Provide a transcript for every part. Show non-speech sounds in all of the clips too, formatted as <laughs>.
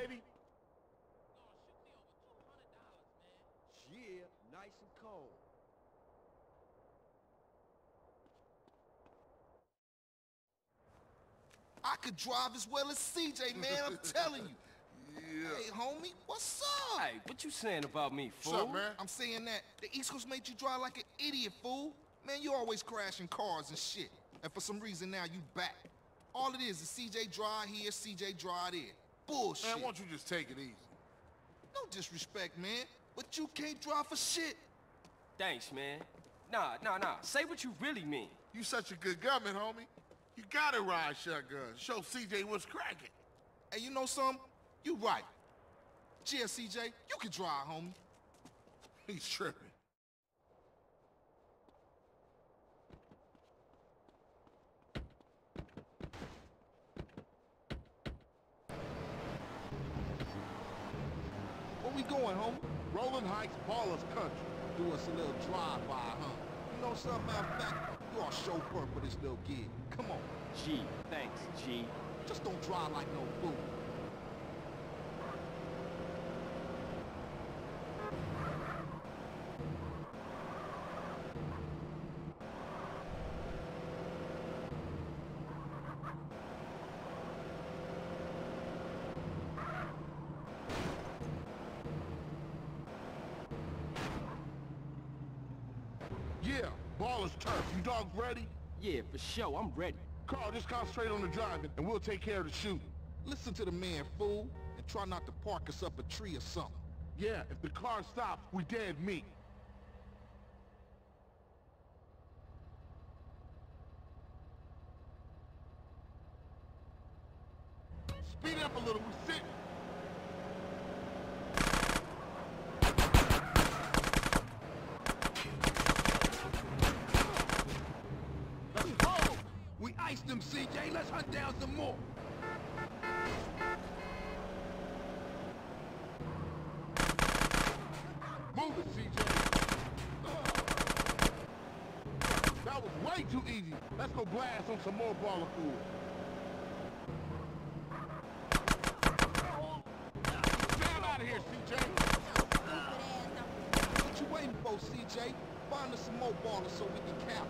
baby. Yeah, nice and cold. I could drive as well as CJ, man, I'm telling you. <laughs> Yeah. Hey, homie, what's up? Hey, what you saying about me, fool? What's up, man? I'm saying that the East Coast made you drive like an idiot, fool. Man, you always crashing cars and shit. And for some reason now you back. All it is is CJ drive here, CJ drive there. Bullshit. Man, why don't you just take it easy? No disrespect, man. But you can't drive for shit. Thanks, man. Nah, nah, nah. Say what you really mean. You such a good gunman, homie. You gotta ride shotgun. Show CJ what's cracking. Hey, you know something? You right. Yeah, CJ, you can drive, homie. <laughs> He's tripping. Going, homie? Rolling Heights Ballas Country. Do us a little drive-by, huh? You know something, matter of fact, you are chauffeur for this little gig. Come on. G, thanks, G. Just don't drive like no fool. Yeah, Ballas Turf. You dogs ready? Yeah, for sure. I'm ready. Carl, just concentrate on the driving, and we'll take care of the shooting. Listen to the man, fool, and try not to park us up a tree or something. Yeah, if the car stops, we dead meat. Speed up a little, we sit. Let's go! We iced them, CJ. Let's hunt down some more. Move it, CJ. That was way too easy. Let's go blast on some more baller food. Get out of here, CJ. What you waiting for, CJ? Find us some more Ballas so we can cap 'em.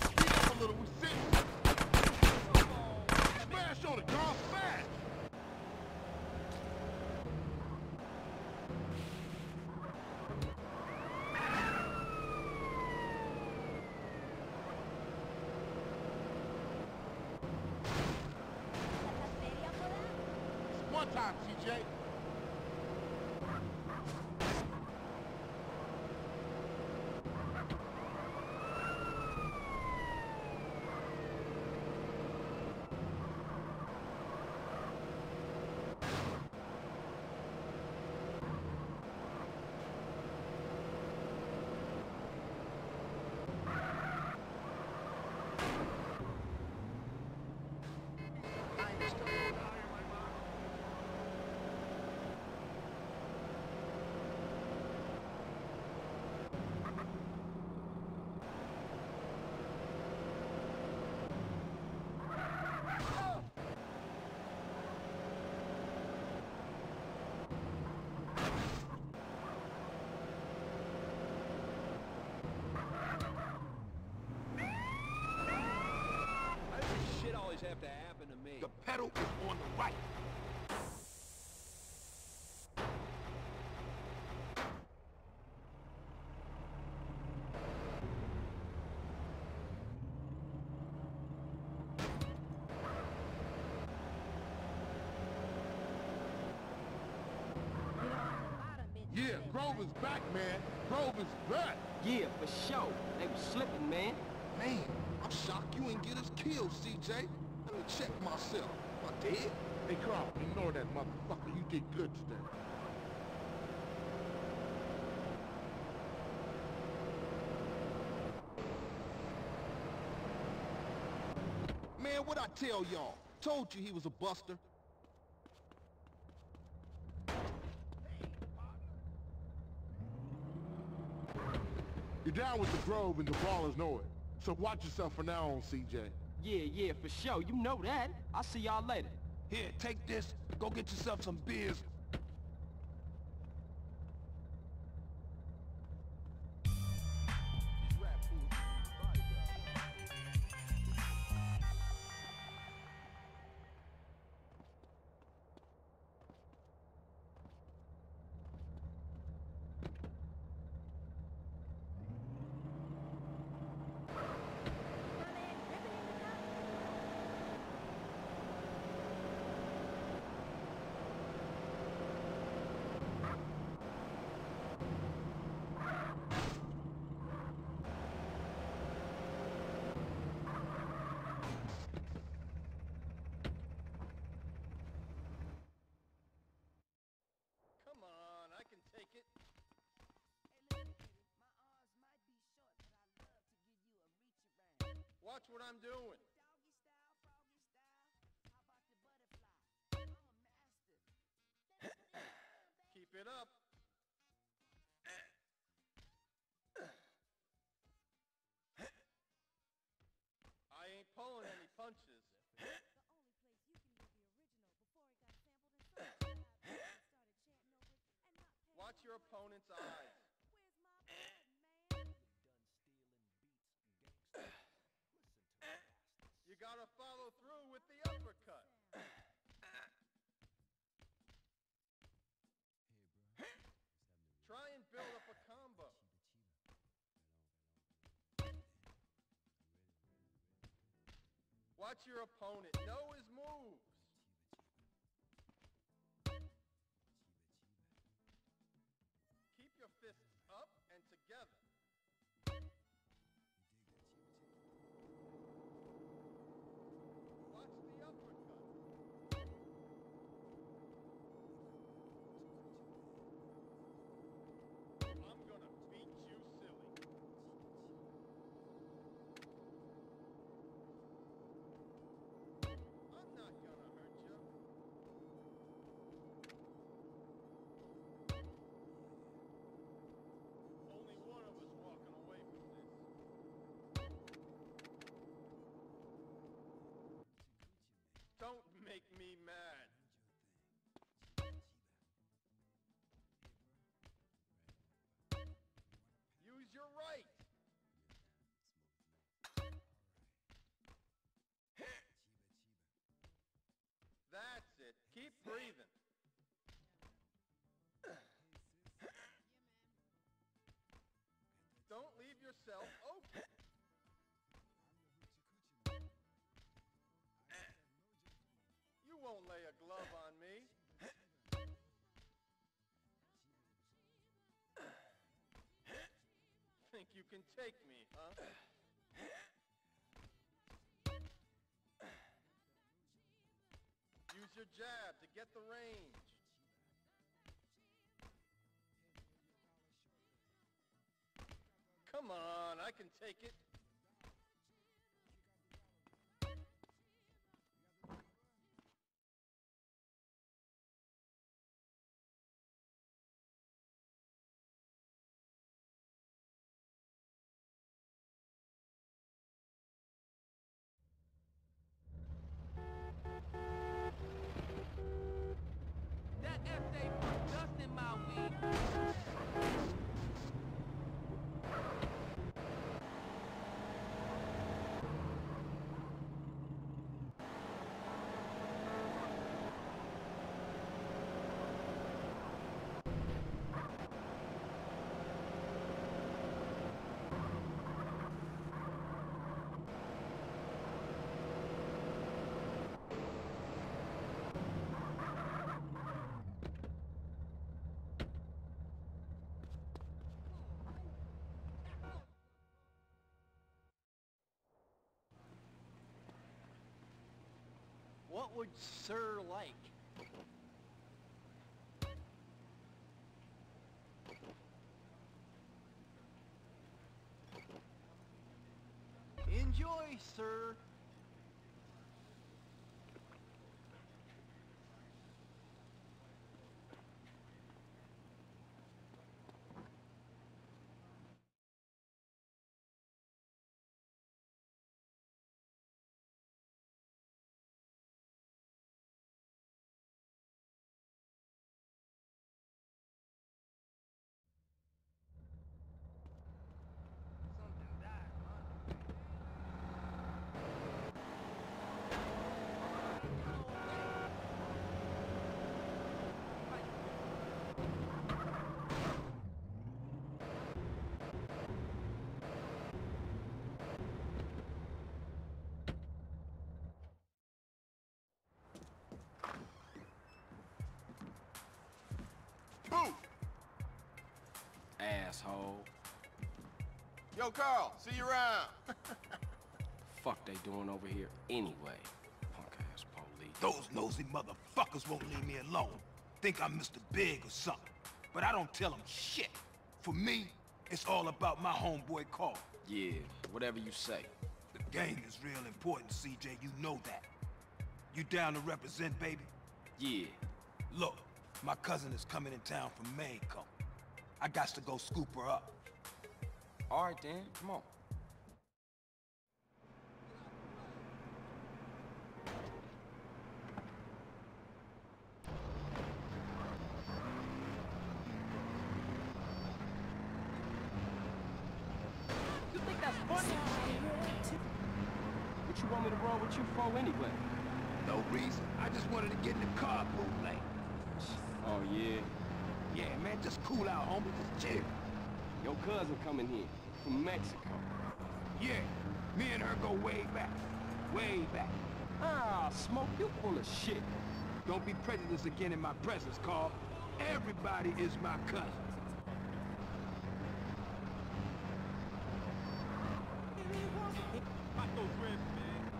Speed up a little, we sit. Smash on it, Carl, smash! One time, CJ. Why does this shit always have to happen to me? The pedal is on the right. Yeah, Grover's back, man. Grover's back. Yeah, for sure. They was slipping, man. Man, I'm shocked you ain't get us killed, CJ. Check myself. Am I dead? Hey, Carl, ignore that motherfucker. You did good today. Man, what I tell y'all? Told you he was a buster. You're down with the Grove and the Ballas know it. So watch yourself from now on, CJ. Yeah, yeah, for sure. You know that. I'll see y'all later. Here, take this. Go get yourself some beers. It up. I ain't pulling any punches. Watch your opponent's eyes. Watch your opponent know his moves. Keep your fists take me, huh? Use your jab to get the range. Come on, I can take it. What would Sir like? Enjoy, sir. Asshole. Yo, Carl, see you around. <laughs> Fuck they doing over here anyway? Punk ass police. Those nosy motherfuckers won't leave me alone. Think I'm Mr. Big or something. But I don't tell them shit. For me, it's all about my homeboy Carl. Yeah, whatever you say. The game is real important, CJ. You know that. You down to represent, baby? Yeah. Look, my cousin is coming in town from Mexico. I got to go scoop her up. All right then, come on. You think that's funny? What you want me to roll with you for anyway? No reason. I just wanted to get in the carpool lane. Oh yeah. Yeah, man, just cool out, homie. Just chill. Your cousin coming here from Mexico. Yeah, me and her go way back. Way back. Ah, Smoke, you full of shit. Don't be prejudiced again in my presence, Carl. Everybody is my cousin.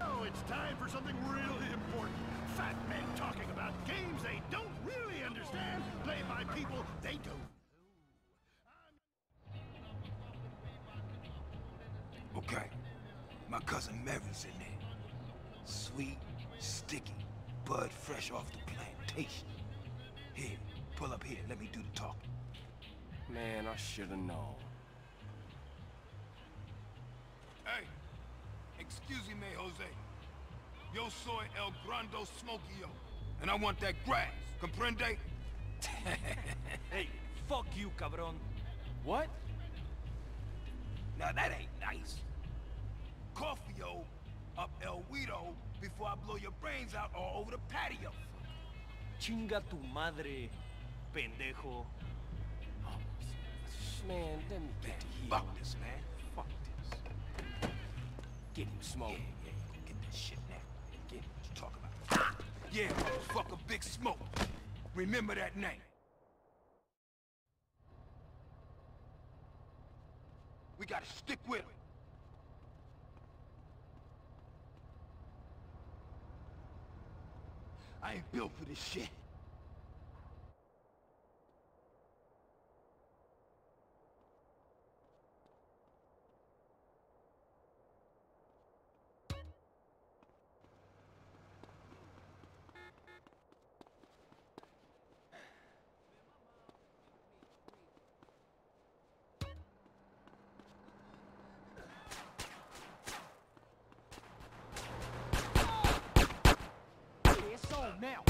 Oh, it's time for something really my cousin Mary's in there. Sweet, sticky, bud fresh off the plantation. Here, pull up here. Let me do the talking. Man, I should have known. Hey, excuse me, Jose. Yo soy el grando smokio. And I want that grass, comprende? <laughs> Hey, fuck you, cabron. What? Now that ain't nice. Coffee-o up El Guido before I blow your brains out all over the patio. Chinga tu madre, pendejo. Man, let me get to here. Fuck this, man. Fuck this. Get him, Smoke. Yeah, yeah, go get that shit now. Get it, what you talking about? Yeah, motherfucker, Big Smoke. Remember that name. We gotta stick with him. I ain't built for this shit. It's on now.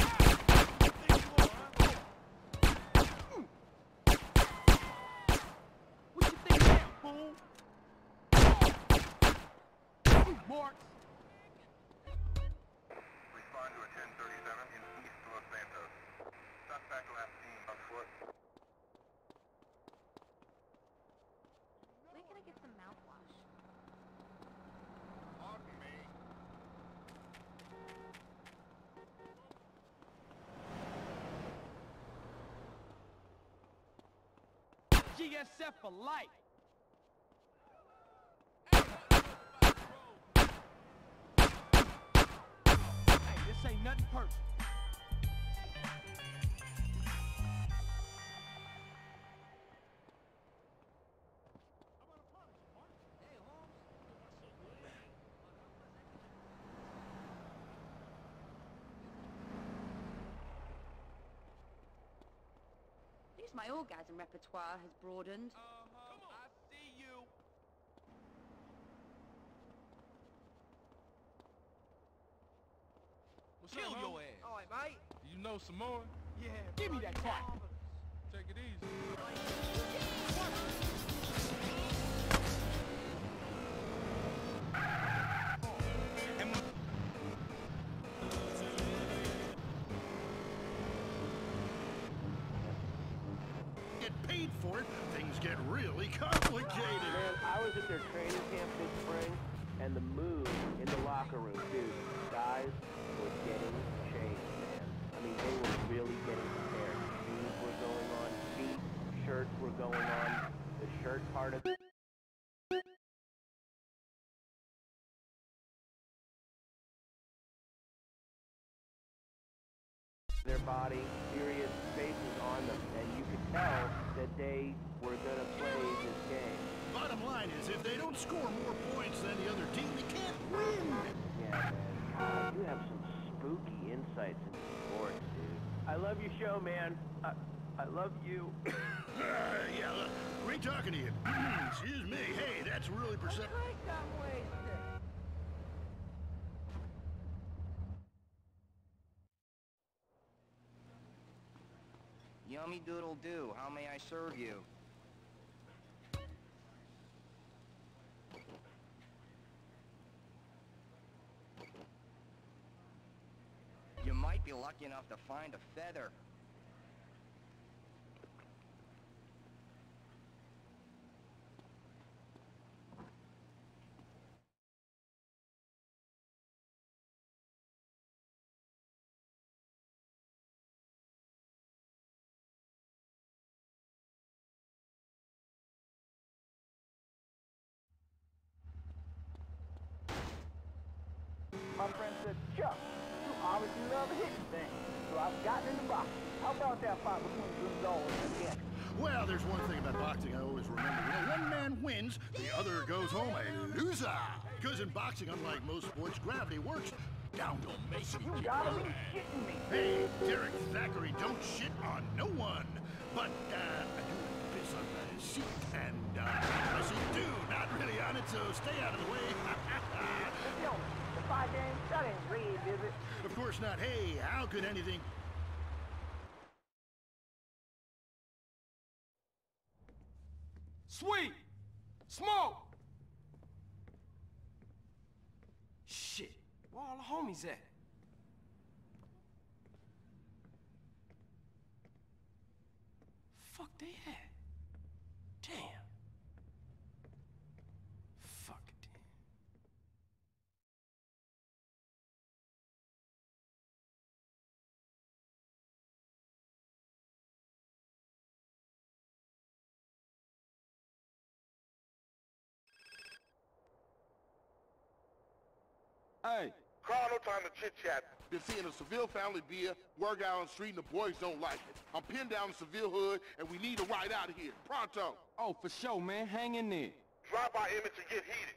What you think now. Respond to a 1037 in East Los Santos. Suspect last seen on foot. When can I get some mouthwash? Pardon me. GSF for life. Hey, this ain't nothing personal. At least my orgasm repertoire has broadened. Oh. Uh-huh. I see you. What's Kill up, your homie? ass. All right, mate. You know some more? Yeah. Give me that crack. Take it easy. Paid for it, things get really complicated. Man, I was at their training camp this spring, and the mood in the locker room, dude, guys were getting changed, man. I mean, they were really getting prepared. Shoes were going on, feet, shirts were going on. The shirt part of their body, serious faces on them, and you could tell that they were gonna play this game. Bottom line is, if they don't score more points than the other team, they can't win. Yeah, man. God, you have some spooky insights into. I love your show, man. I, I love you. <coughs> yeah, look, great talking to you. <coughs> Excuse me. Hey, that's really perceptive. Yummy doodle do. How may I serve you? You be lucky enough to find a feather. My friend said, Chuck, obviously love hitting things. So I've gotten into boxing. How about that fight between Gonzalez and Gannon? Well, there's one thing about boxing I always remember. Know, one man wins, the other goes home a loser. Because in boxing, unlike most sports, gravity works down to Mason. You gotta be shitting me. Hey, Derek Thackeray, don't shit on no one. But, uh, I do piss on my seat, and, uh, I see do, not really on it, so stay out of the way. <laughs> Yo, the fight game, that ain't rigged, is it? Of course not. Hey, how could anything... Sweet! Smoke! Shit, where all the homies at? Fuck they at? Damn. Fuck it. Hey, Carl, no time to chit-chat. been seeing a Seville family beer, work out on the street, and the boys don't like it. I'm pinned down in Seville hood, and we need to ride out of here. Pronto. Oh, for sure, man. Hang in there. Drive by Emmet and get heated.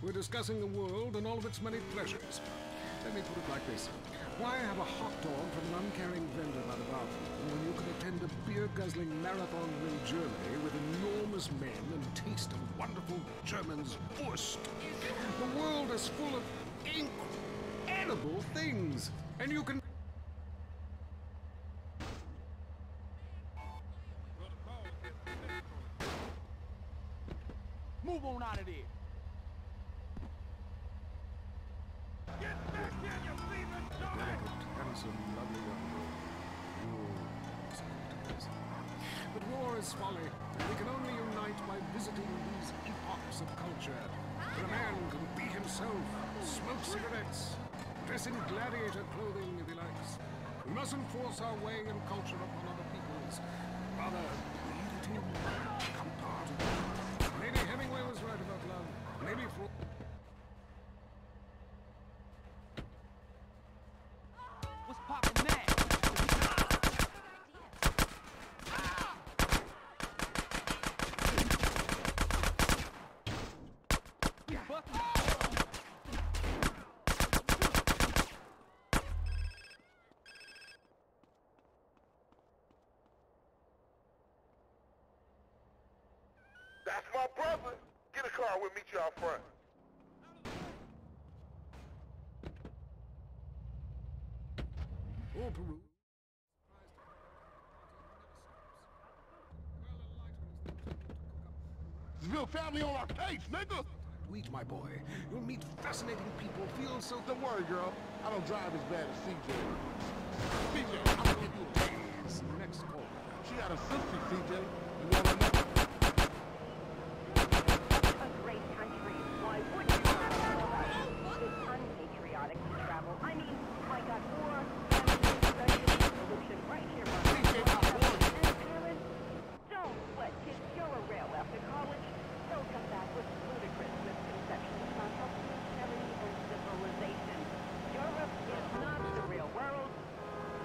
We're discussing the world and all of its many pleasures. Let me put it like this. Why have a hot dog from an uncaring vendor by the bathroom when you can attend a beer-guzzling marathon in Germany with enormous men and taste a wonderful German's Wurst? The world is full of incredible things, and you can... out front. Or Peru. Seville family on our case, nigga. wheat, my boy. You'll meet fascinating people, feel so... Don't worry, girl. I don't drive as bad as CJ. CJ, I'm gonna give you a raise. Next call. She got a sister, CJ. You wanna know? A great country. Why wouldn't you have heard about it? It's unpatriotic to travel. I mean, I got war, famine, recession, pollution right here by my doorstep. And parents, don't sweat, kids. You're a rail after college. They'll come back with ludicrous misconceptions about health, and civilization. Europe is not the real world.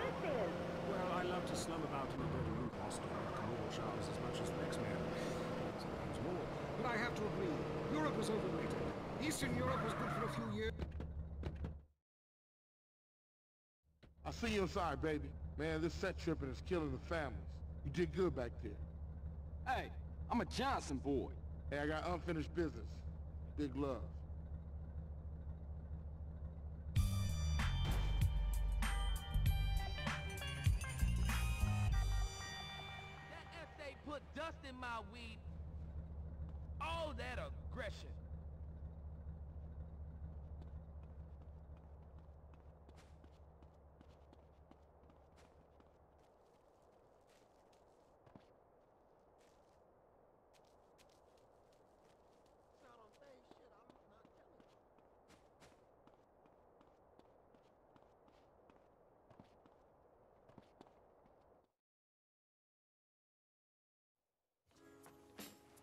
This is. Well, I love to slum about in a dirty room hostel with commodore showers as much as the next man. Sometimes more. But I have to agree, Europe was overrated. Eastern Europe was good for a few years. I'll see you inside, baby. Man, this set tripping is killing the families. You did good back there. Hey, I'm a Johnson boy. Hey, I got unfinished business. Big love. That aggression.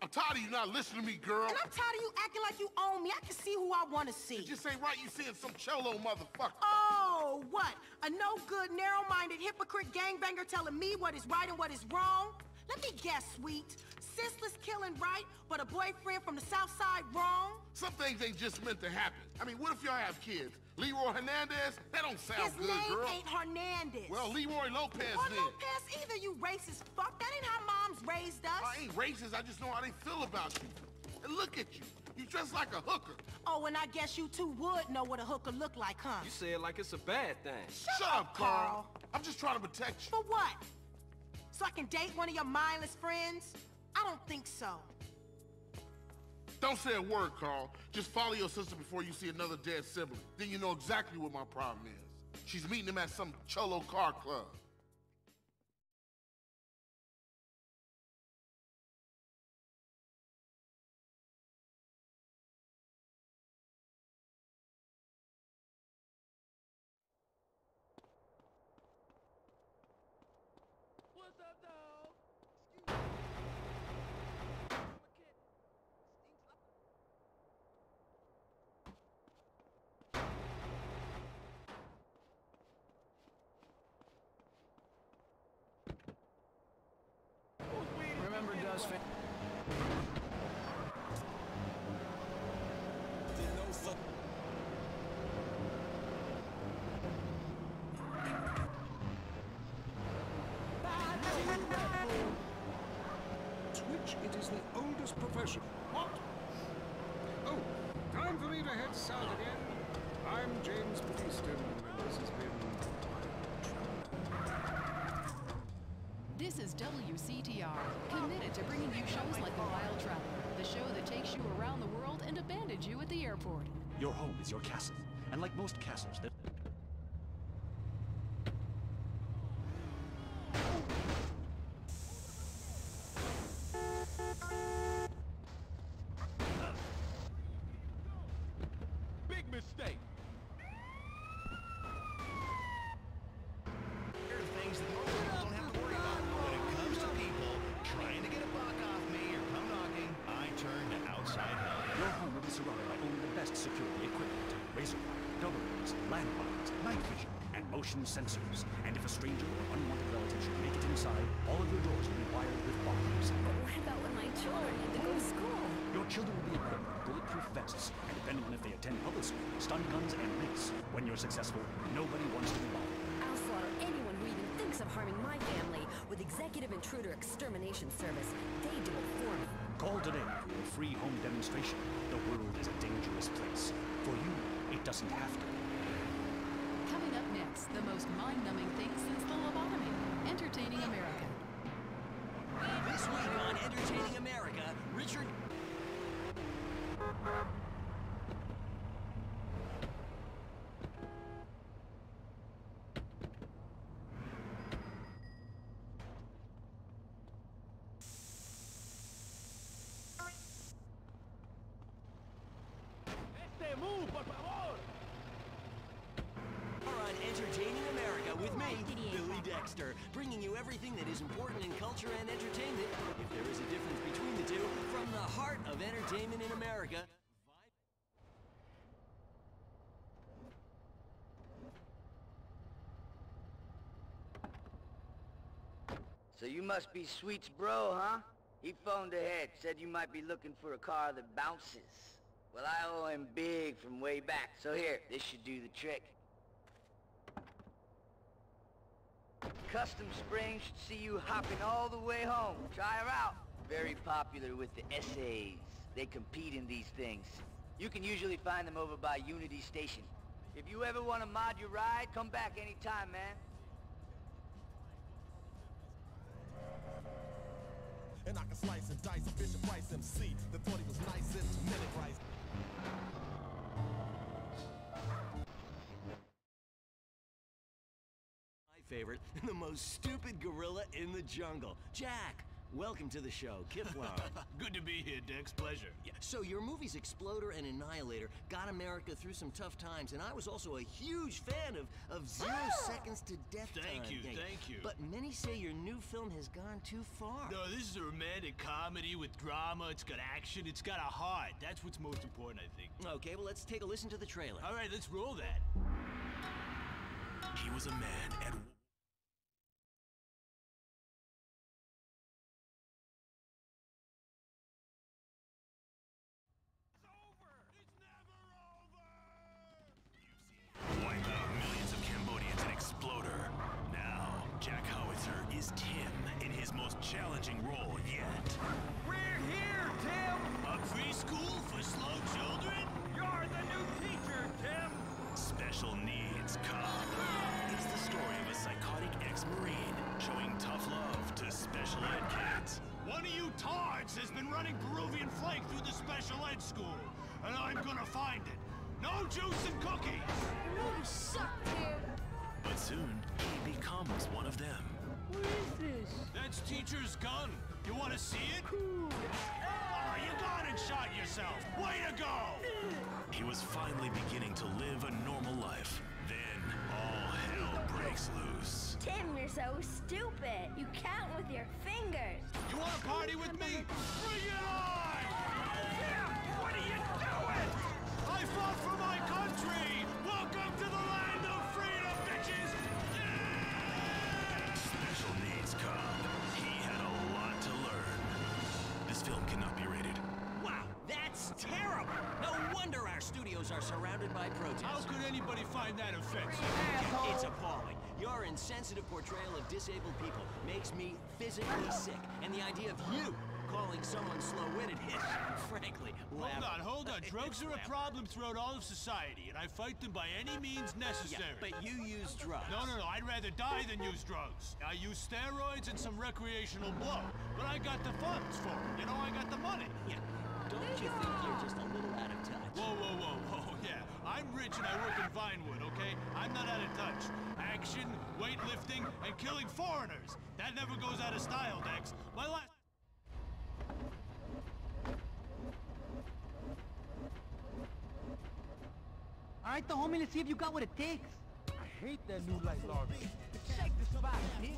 I'm tired of you not listening to me, girl. And I'm tired of you acting like you own me. I can see who I want to see. It just ain't right you seeing some cholo motherfucker. Oh, what? A no-good, narrow-minded hypocrite gangbanger telling me what is right and what is wrong? Let me guess, sweet. Senseless killing right, but a boyfriend from the south side wrong? Some things ain't just meant to happen. I mean, what if y'all have kids? Leroy Hernandez? That don't sound His good, name girl. ain't Hernandez. Well, Leroy Lopez or then. Lopez either, you racist fuck. That ain't how moms raised us. I ain't racist, I just know how they feel about you. And look at you. You dress like a hooker. Oh, and I guess you two would know what a hooker look like, huh? You say it like it's a bad thing. Shut, up, Carl. I'm just trying to protect you. For what? So I can date one of your mindless friends? I don't think so. Don't say a word, Carl. Just follow your sister before you see another dead sibling. Then you know exactly what my problem is. She's meeting him at some cholo car club. What's up, dog? Remember Dust fan. Which it is the oldest profession. What? Oh, time for me to head south again. I'm James Beeston, and this has been This is WCTR, committed to bringing you shows like The Wild Traveler, the show that takes you around the world and abandons you at the airport. Your home is your castle, and like most castles, there... Big mistake. There are things that most people don't have to worry about. When it comes to people trying to get a buck off me or come knocking, I turn to outside Your home will be surrounded by only the best security equipment. Razor wire, double rings, landmines, night vision, and motion sensors. And if a stranger or unwanted relative should make it inside, all of your doors will be wired with bombs. But what about when my children need to go to school? Your children will be equipped with bulletproof vests, and depending on if they attend public school, stun guns and mace. When you're successful, nobody wants to be bothered. I'll slaughter anyone who even thinks of harming my family with Executive Intruder Extermination Service. They do it. Call today for a free home demonstration. The world is a dangerous place. For you, it doesn't have to. Coming up next, the most mind-numbing thing since the lobotomy. Entertaining America. This week on Entertaining America, Richard Hey, move, por favor! on Entertaining America with me, Billy Dexter, bringing you everything that is important in culture and entertainment, if there is a difference between the two, from the heart of entertainment in America. So you must be Sweet's bro, huh? He phoned ahead, said you might be looking for a car that bounces. Well, I owe him big from way back, so here, this should do the trick. Custom Spring should see you hopping all the way home. Try her out. Very popular with the essays. They compete in these things. You can usually find them over by Unity Station. If you ever want to mod your ride, come back anytime, man. And I can slice and dice a Fisher Price MC that thought he was nicest minute rice. Favorite, <laughs> the most stupid gorilla in the jungle, Jack. Welcome to the show, Kiflar. <laughs> Good to be here, Dex. Pleasure. Yeah, so your movies Exploder and Annihilator got America through some tough times, and I was also a huge fan of, of ah! Zero Seconds to Death Thank Time. you, Yeah, thank you. But many say your new film has gone too far. No, this is a romantic comedy with drama. It's got action. It's got a heart. That's what's most important, I think. Okay, well, let's take a listen to the trailer. All right, let's roll that. He was a man at has been running Peruvian flake through the special ed school, and I'm gonna find it. No juice and cookies! You suck, Tim! But soon, he becomes one of them. What is this? That's teacher's gun. You wanna see it? Oh, you gone and shot yourself. Way to go! He was finally beginning to live a normal life. Then, all hell breaks loose. Tim, you're so stupid. You count with your fingers. You wanna party with me? Bring it on! What are you doing? I fought for my country! Welcome to the land of freedom, bitches! Special Needs Cop. He had a lot to learn. This film cannot be rated. Wow, that's terrible! No wonder our studios are surrounded by protests. How could anybody find that offensive? It's appalling. Your insensitive portrayal of disabled people makes me physically sick. And the idea of you calling someone slow-witted is, <laughs> frankly, Hold on, hold on. <laughs> Drugs are a problem throughout all of society, and I fight them by any means necessary. Yeah, but you use drugs. No, no, no. I'd rather die than use drugs. I use steroids and some recreational blow. But I got the funds for it. You know, I got the money. Yeah. Don't you think you're just a little out of touch? Whoa, whoa, whoa, whoa. I'm rich and I work in Vinewood, okay? I'm not out of touch. Action, weightlifting, and killing foreigners. That never goes out of style, Dex. My last... All right, the homie, let's see if you got what it takes. I hate that new light larva. Shake the spot, bitch.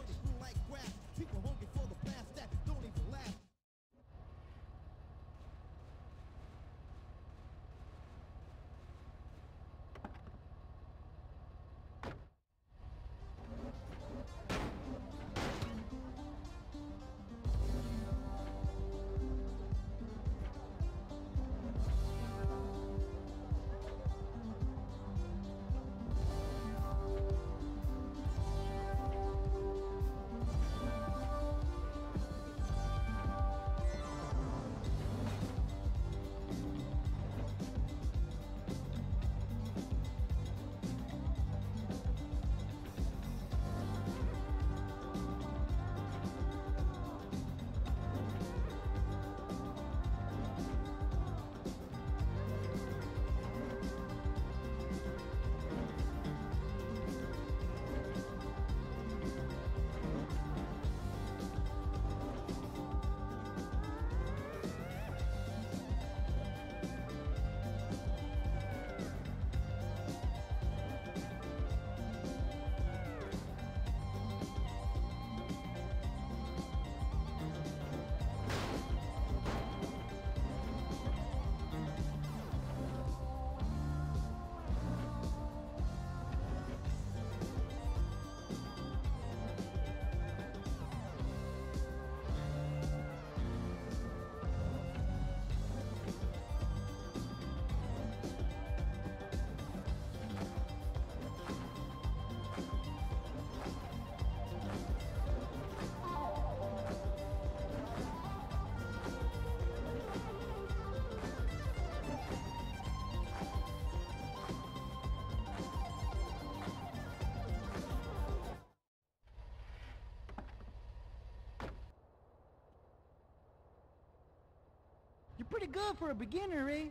Pretty good for a beginner, eh?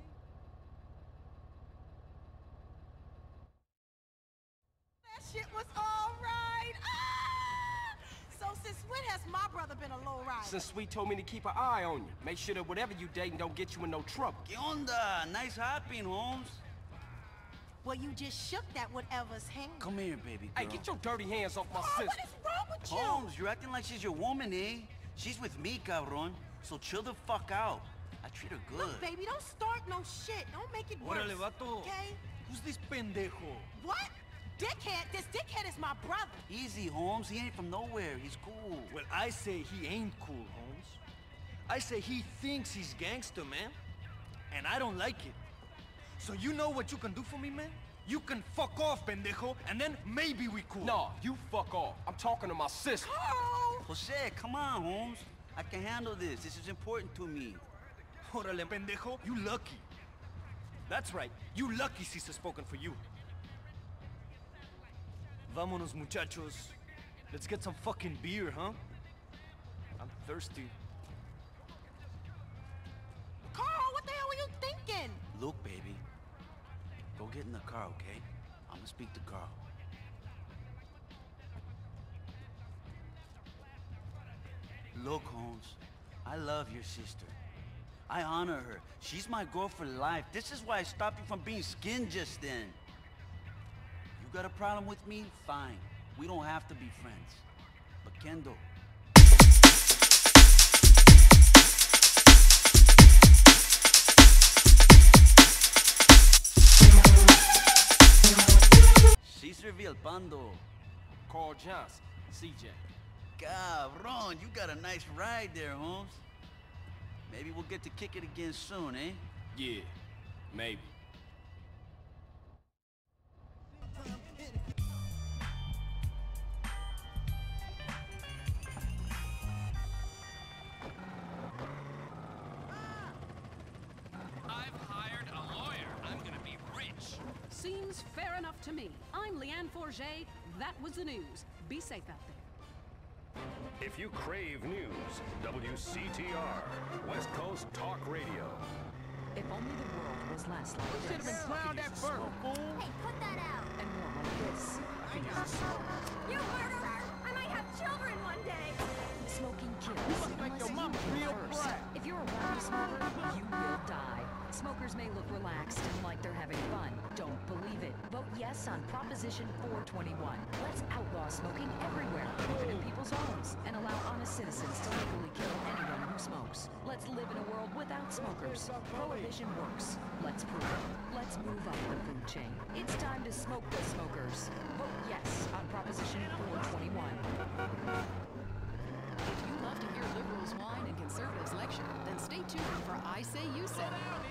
That shit was all right. Ah! So since when has my brother been a lowrider? Since Sweet told me to keep an eye on you. Make sure that whatever you dating don't get you in no trouble. ¿Qué onda? Nice hopping, Holmes. Well, you just shook that whatever's hand. Come here, baby girl. Hey, get your dirty hands off my Oh, sister. what is wrong with you? Holmes, you're acting like she's your woman, eh? She's with me, cabron. So chill the fuck out. I treat her good. Look, baby, don't start no shit. Don't make it worse. Órale, vato. Okay? Who's this pendejo? What? Dickhead? This dickhead is my brother. Easy, Holmes. He ain't from nowhere. He's cool. Well, I say he ain't cool, Holmes. I say he thinks he's gangster, man. And I don't like it. So you know what you can do for me, man? You can fuck off, pendejo, and then maybe we cool. No, you fuck off. I'm talking to my sister. Jose, come on, Holmes. I can handle this. This is important to me. Órale, pendejo, you lucky. That's right, you lucky Cesar spoken for you. Vámonos, muchachos. Let's get some fucking beer, huh? I'm thirsty. Carl, what the hell were you thinking? Look, baby. Go get in the car, okay? I'm gonna speak to Carl. Look, Holmes. I love your sister. I honor her. She's my girl for life. This is why I stopped you from being skinned just then. You got a problem with me? Fine. We don't have to be friends. But Kendl, Cesar Villalpando. Carl Johnson, CJ. Cabron, you got a nice ride there, Holmes. Maybe we'll get to kick it again soon, eh? Yeah, maybe. I've hired a lawyer. I'm gonna be rich. Seems fair enough to me. I'm Leanne Forget. That was the news. Be safe out there. If you crave news, WCTR, West Coast Talk Radio. If only the world was less like You this. should have been drowned that bird, fool. Hey, put that out. And more like this. You murderer! I might have children one day. Smoking kills. You must make your mama you real first. If you're around a smoker, you will die. Smokers may look relaxed and like they're having fun. Don't believe it. Vote yes on Proposition 421. Let's outlaw smoking everywhere, even in people's homes, and allow honest citizens to legally kill anyone who smokes. Let's live in a world without smokers. Prohibition works. Let's prove it. Let's move up the food chain. It's time to smoke the smokers. Vote yes on Proposition 421. If you love to hear liberals whine and conservatives lecture, then stay tuned for I Say You It.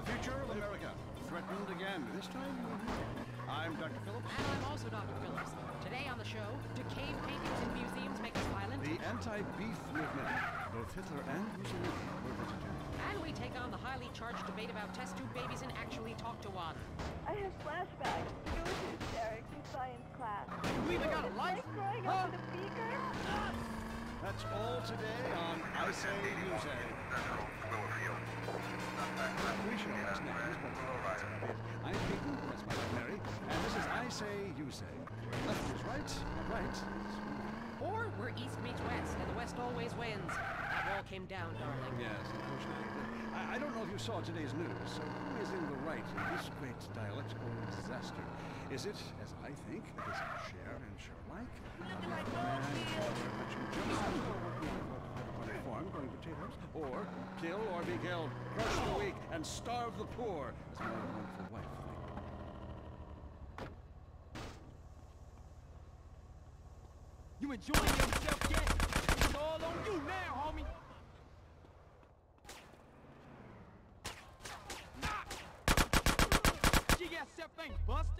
The future of America threatened again. This time, I'm Dr. Phillips. And I'm also Dr. Phillips. Today on the show, do cave paintings in museums make us violent? The anti-beef movement. Both Hitler and Mussolini were vegetarian. And we take on the highly charged debate about test tube babies and actually talk to one. I have flashbacks. It was hysterics in science class. You even got a It's like growing Huh? up with a beaker. That's all today on I Say You Say. Pre-show last night is what that's about it. I'm Peyton, that's my wife Mary, and this is I Say You Say. Left is right, right is Or we're East meets West, and the West always wins. That wall came down, darling. Yes, unfortunately. it. I, I don't know if you saw today's news. So who is in the right in this great dialectical disaster? Is it, as I think, it is Cher and Cher-like? A man matching jumpsuit growing potatoes? Or kill or be killed, crush the weak, and starve the poor, as my wonderful wife. You enjoying yourself yet? It's all on you now, homie. She got self busters.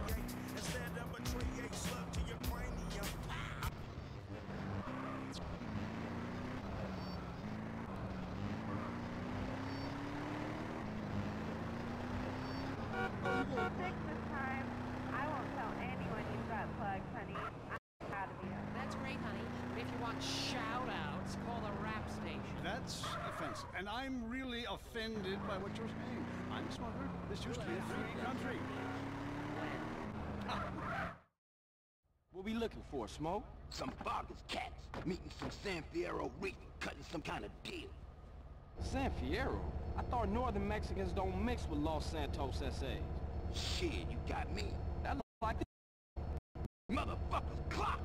offended by what you're saying. I'm a smuggler. This used to be a free country. <laughs> What we looking for, Smoke? Some Vagos cats meeting some San Fierro Rifa, cutting some kind of deal. San Fierro? I thought northern Mexicans don't mix with Los Santos SAs. Shit, you got me. That look like the Motherfuckers clock.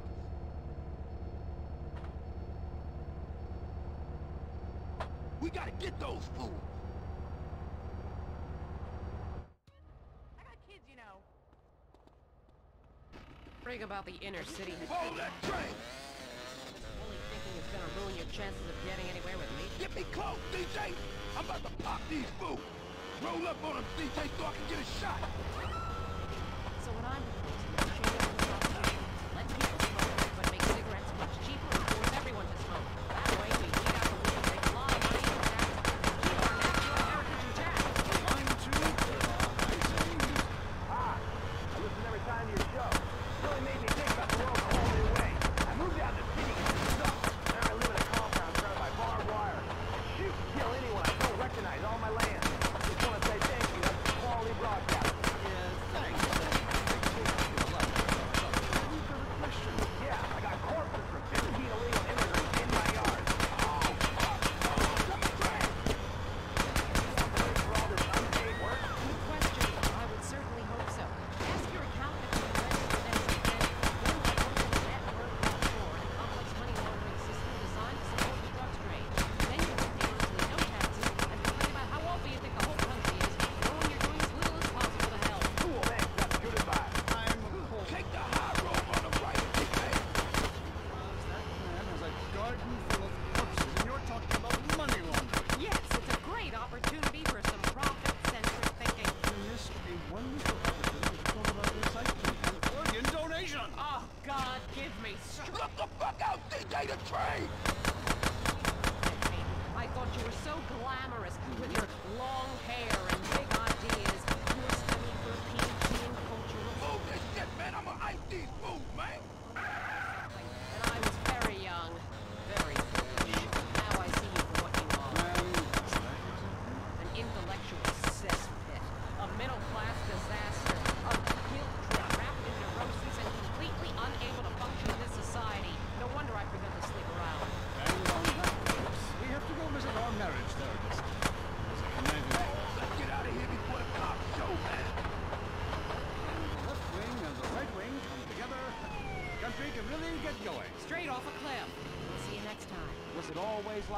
We gotta get those fools. I got kids, you know. Bring about the inner city. Hold that train! Only thinking it's gonna ruin your chances of getting anywhere with me. Get me close, DJ! I'm about to pop these fools! Roll up on them, DJ, so I can get a shot! So what I'm proposing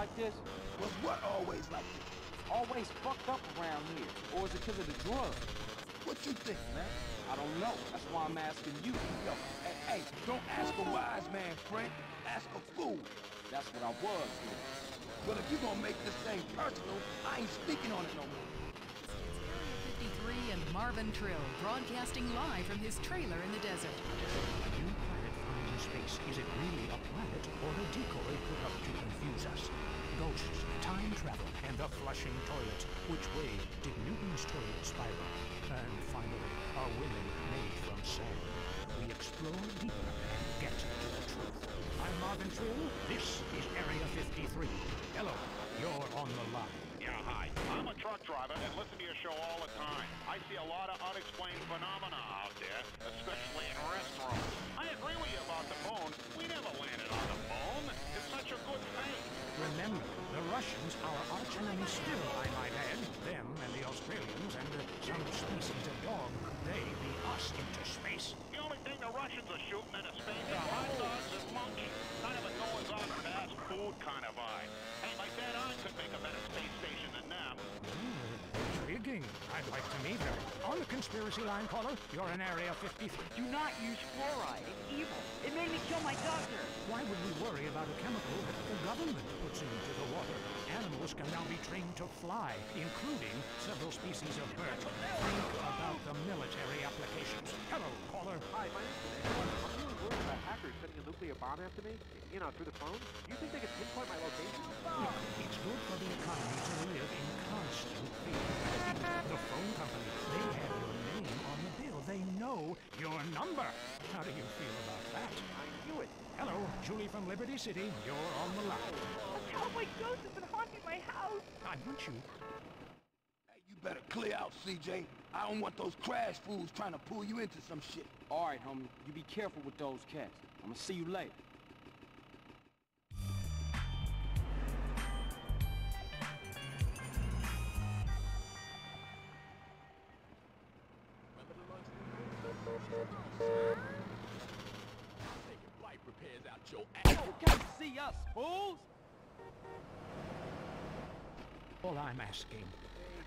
like this? Was what always like this? Always fucked up around here? Or is it because of the drugs? What you think, man? I don't know. That's why I'm asking you. Yo, hey, hey, don't ask a wise man, Frank. Ask a fool. That's what I was doing. But if you're gonna make this thing personal, I ain't speaking on it no more. 53 and Marvin Trill broadcasting live from his trailer in the desert. A new planet found in space. Is it really a planet or a decoy put up to confuse us? Ghosts, time travel, and the flushing toilet. Which way did Newton's toilet spiral? And finally, are women made from sand? We explore deeper and get to the truth. I'm Marvin Trill. This is Area 53. Hello, you're on the line. Yeah, hi. I'm a truck driver and listen to your show all the time. I see a lot of unexplained phenomena out there, especially in restaurants. I agree with you about the moon. We never landed on the moon. It's such a good thing. Remember, the Russians, our arch enemy still, I might add, them and the Australians and uh, some species of dog They be us into space. The only thing the Russians are shooting into space are hot dogs and monkeys. Kind of a Noah's Ark fast food kind of vibe. Hey, my dad on could make a better space station than them. Intriguing. I'd like to meet her. On the conspiracy line, caller, you're in Area 53. Do not use fluoride. It's evil. It made me kill my doctor. Why would we worry about a chemical that the government puts into the water? Animals can now be trained to fly, including several species of birds. Think about the military applications. Hello, caller. Hi, my name's Dave. I'm really worried about hackers sending a nuclear bomb after me, you know, through the phone. Do you think they could pinpoint my location? Look, it's good for the economy to live in constant fear. The phone company, they have your name on the bill. They know your number. How do you feel about that? I knew it. Hello, Julie from Liberty City. You're on the line. A cowboy ghost has been haunting my house. I want you. Hey, you better clear out, CJ. I don't want those crash fools trying to pull you into some shit. All right, homie. You be careful with those cats. I'm gonna see you later. Taking bike repairs out your ass. You can't see us, fools! All I'm asking.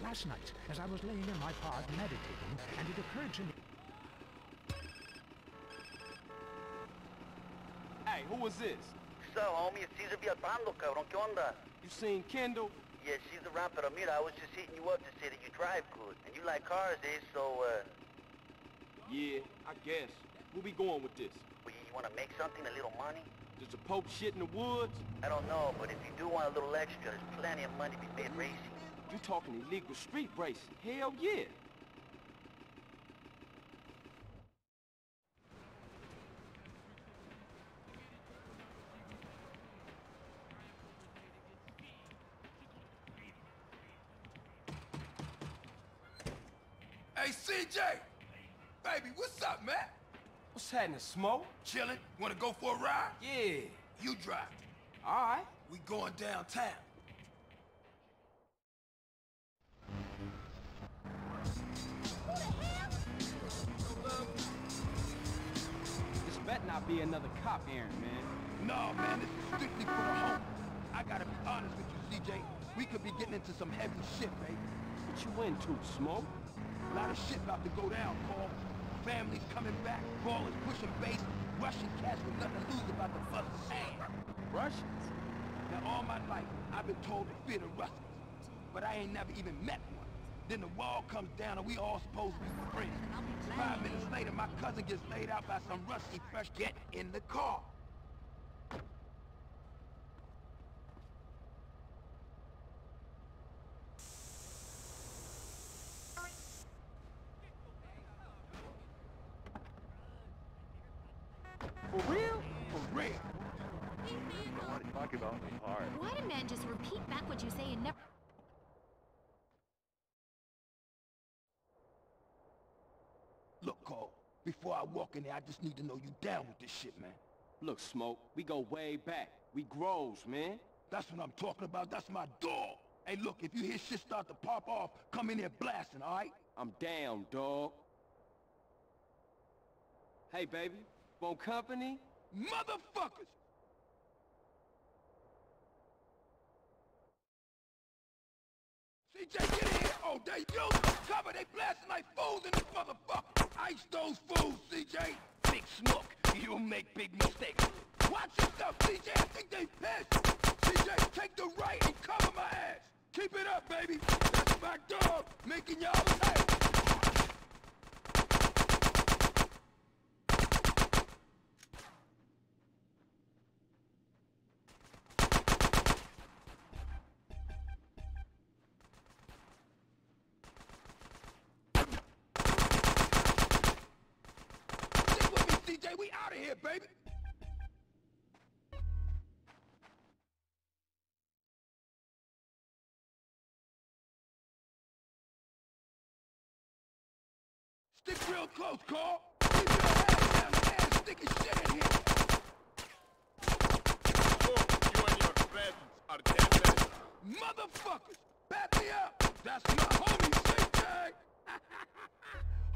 Last night, as I was laying in my pod meditating, and it occurred to me. Hey, who was this? So, homie, it's Cesar Villalpando, cabrón. ¿Qué onda? You seen Kendl? Yeah, she's around, pero mira, I was just hitting you up to say that you drive good. And you like cars, eh? So, uh, Yeah, I guess. Where we going with this? well, you want to make something, a little money? Does the Pope shit in the woods? I don't know, but if you do want a little extra, there's plenty of money to be made racing. You talking illegal street racing? Hell yeah! Hey, CJ! Baby, what's up, man? What's happening, Smoke? Chillin'? Wanna go for a ride? Yeah. You drive. All right. We going downtown. This better not be another cop errand, man. No, man, this is strictly for the home. I gotta be honest with you, CJ. We could be getting into some heavy shit, baby. What you into, Smoke? A lot of shit about to go down, Paul. Families coming back, Ballas pushing base, Russian cats with nothing to lose about the fucking sand. Russians? Now, all my life, I've been told to fear the Russians. But I ain't never even met one. Then the wall comes down and we all supposed to be friends. Five minutes later, my cousin gets laid out by some rusty fresh get in the car. Before I walk in there, I just need to know you down with this shit, man. Look, Smoke, we go way back. We grows, man. That's what I'm talking about. That's my dog. Hey, look, if you hear shit start to pop off, come in here blasting, all right? I'm down, dog. Hey, baby, want company? Motherfuckers! CJ, get in they use cover! They blasting like fools in this motherfucker! Ice those fools, CJ! Big smoke, you'll make big mistakes. Watch yourself, CJ! I think they pissed! CJ, take the right and cover my ass! Keep it up, baby! That's my dog, making y'all laugh! Stick with me, CJ! We out of here, baby! Stick real close, Carl! Keep your ass sticking shit in here! You and your friends are dead. Motherfuckers! Back me up! That's my homie, CJ!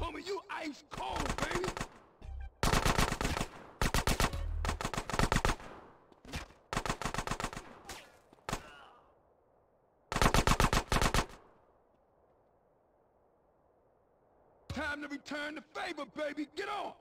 <laughs> homie, you ice cold, baby! time to return the favor, baby. Get on!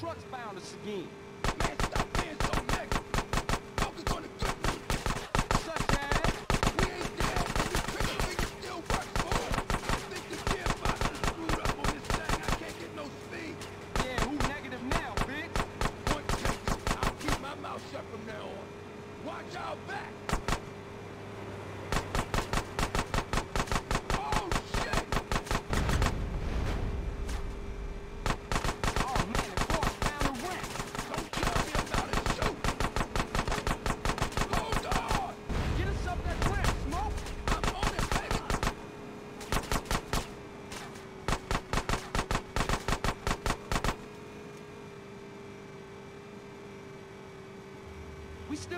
Trucks bound to again.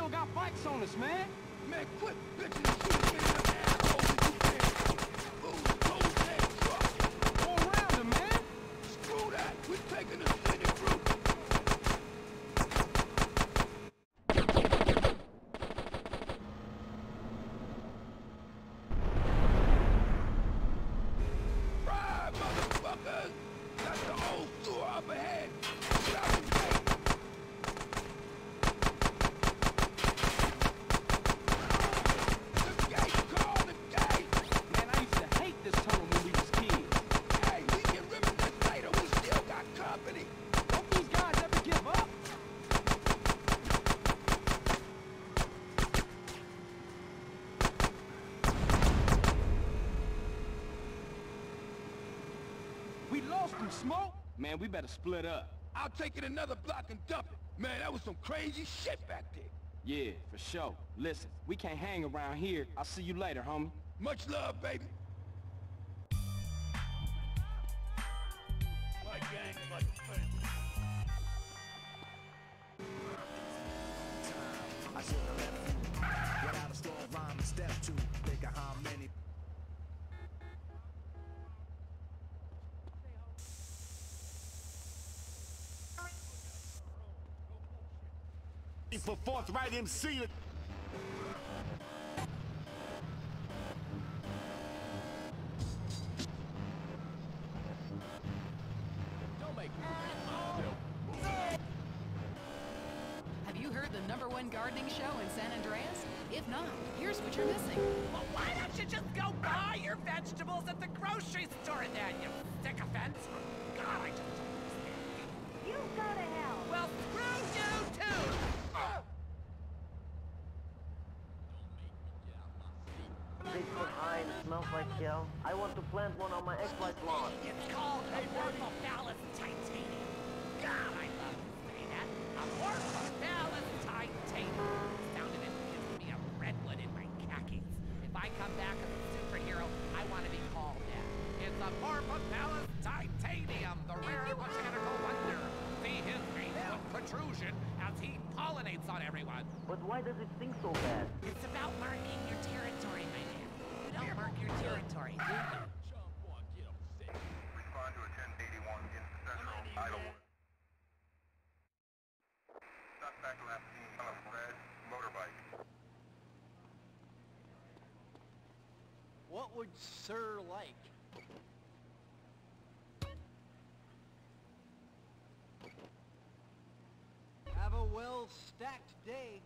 still got bikes on us, man. some smoke? Man, we better split up. I'll take it another block and dump it. Man, that was some crazy shit back there. Yeah, for sure. Listen, we can't hang around here. I'll see you later, homie. Much love, baby. for forthright MC. Why does it stink so bad? It's about marking your territory, my man. You don't mark your territory, do you? Respond to a 1081 in Central Idlewood. Suspect last seen on a red motorbike. What would Sir like? Have a well-stacked day.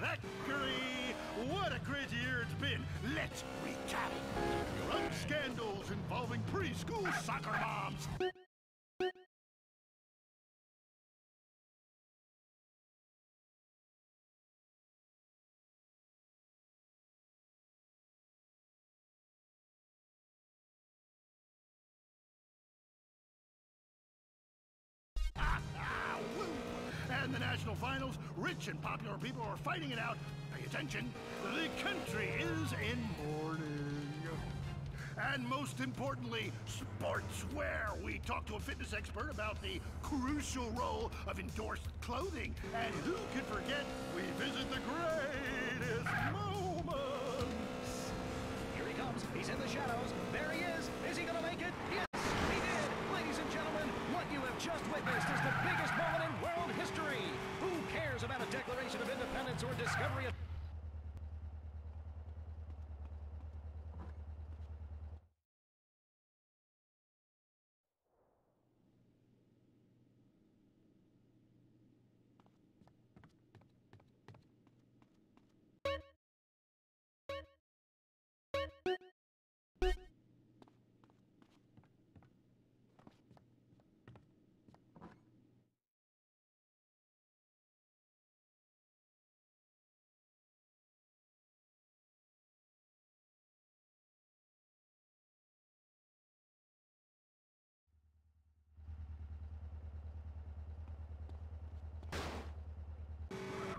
Thackeray! What a crazy year it's been! Let's recap! Drug scandals involving preschool soccer moms! And popular people are fighting it out. Pay attention, the country is in mourning. And most importantly, sportswear. We talked to a fitness expert about the crucial role of endorsed clothing. And who can forget, we visit the greatest moments. Here he comes. He's in the shadows. There he is. Is he going to make it? Yes, he did. Ladies and gentlemen, what you have just witnessed of or discovery of...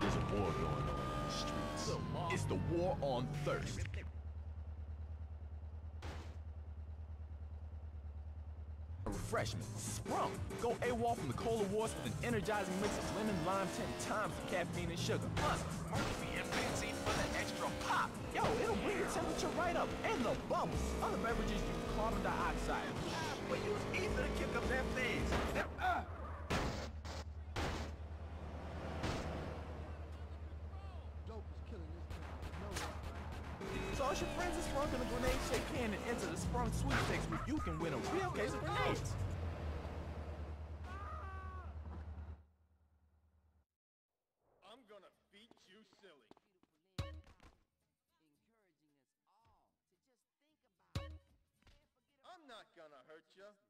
There's a war going on in the streets. It's the war on thirst. Refreshment. Sprunk. Go AWOL from the Cola Wars with an energizing mix of lemon, lime, 10 times the caffeine and sugar. Plus, mercury and benzene for the extra pop. Yo, it'll bring your temperature right up. And the bubbles. Other beverages use carbon dioxide. But use ether to kick up fizz. Now, uh, you can win a real case of grenades. I'm gonna beat you silly. I'm not gonna hurt you.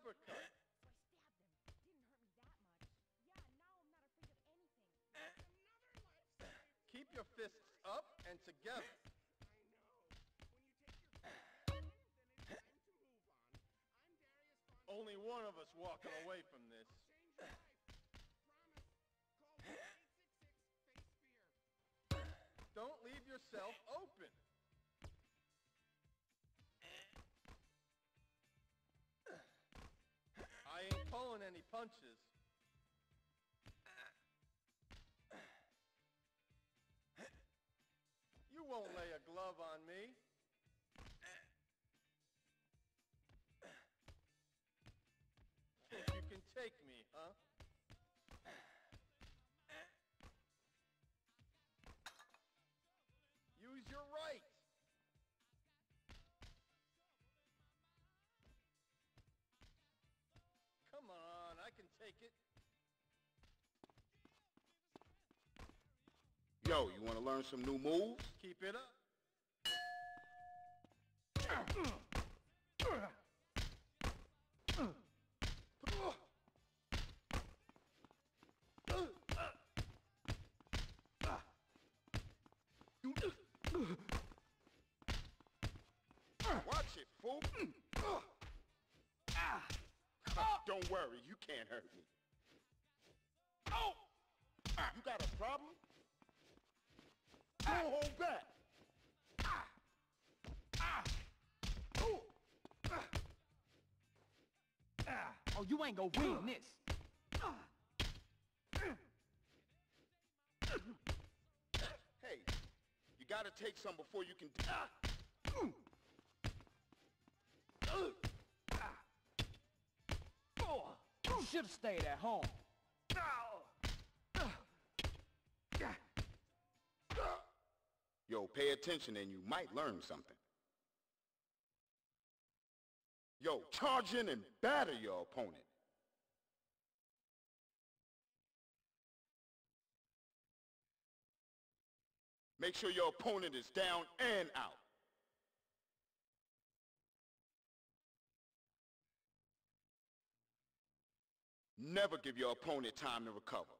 uppercut. Keep your fists up and together. only one of us walking away from this. Don't leave yourself open. Any punches. You won't lay a glove on me. You can take me, huh? Use your right. Yo, you want to learn some new moves? Keep it up. Watch it, fool. Mm. Don't worry, you can't hurt me. Don't hold back. Ah. Ah. Oh, you ain't gonna win this. Hey, you gotta take some before you can... You should've stayed at home. Yo, pay attention and you might learn something. Yo, charge in and batter your opponent. Make sure your opponent is down and out. Never give your opponent time to recover.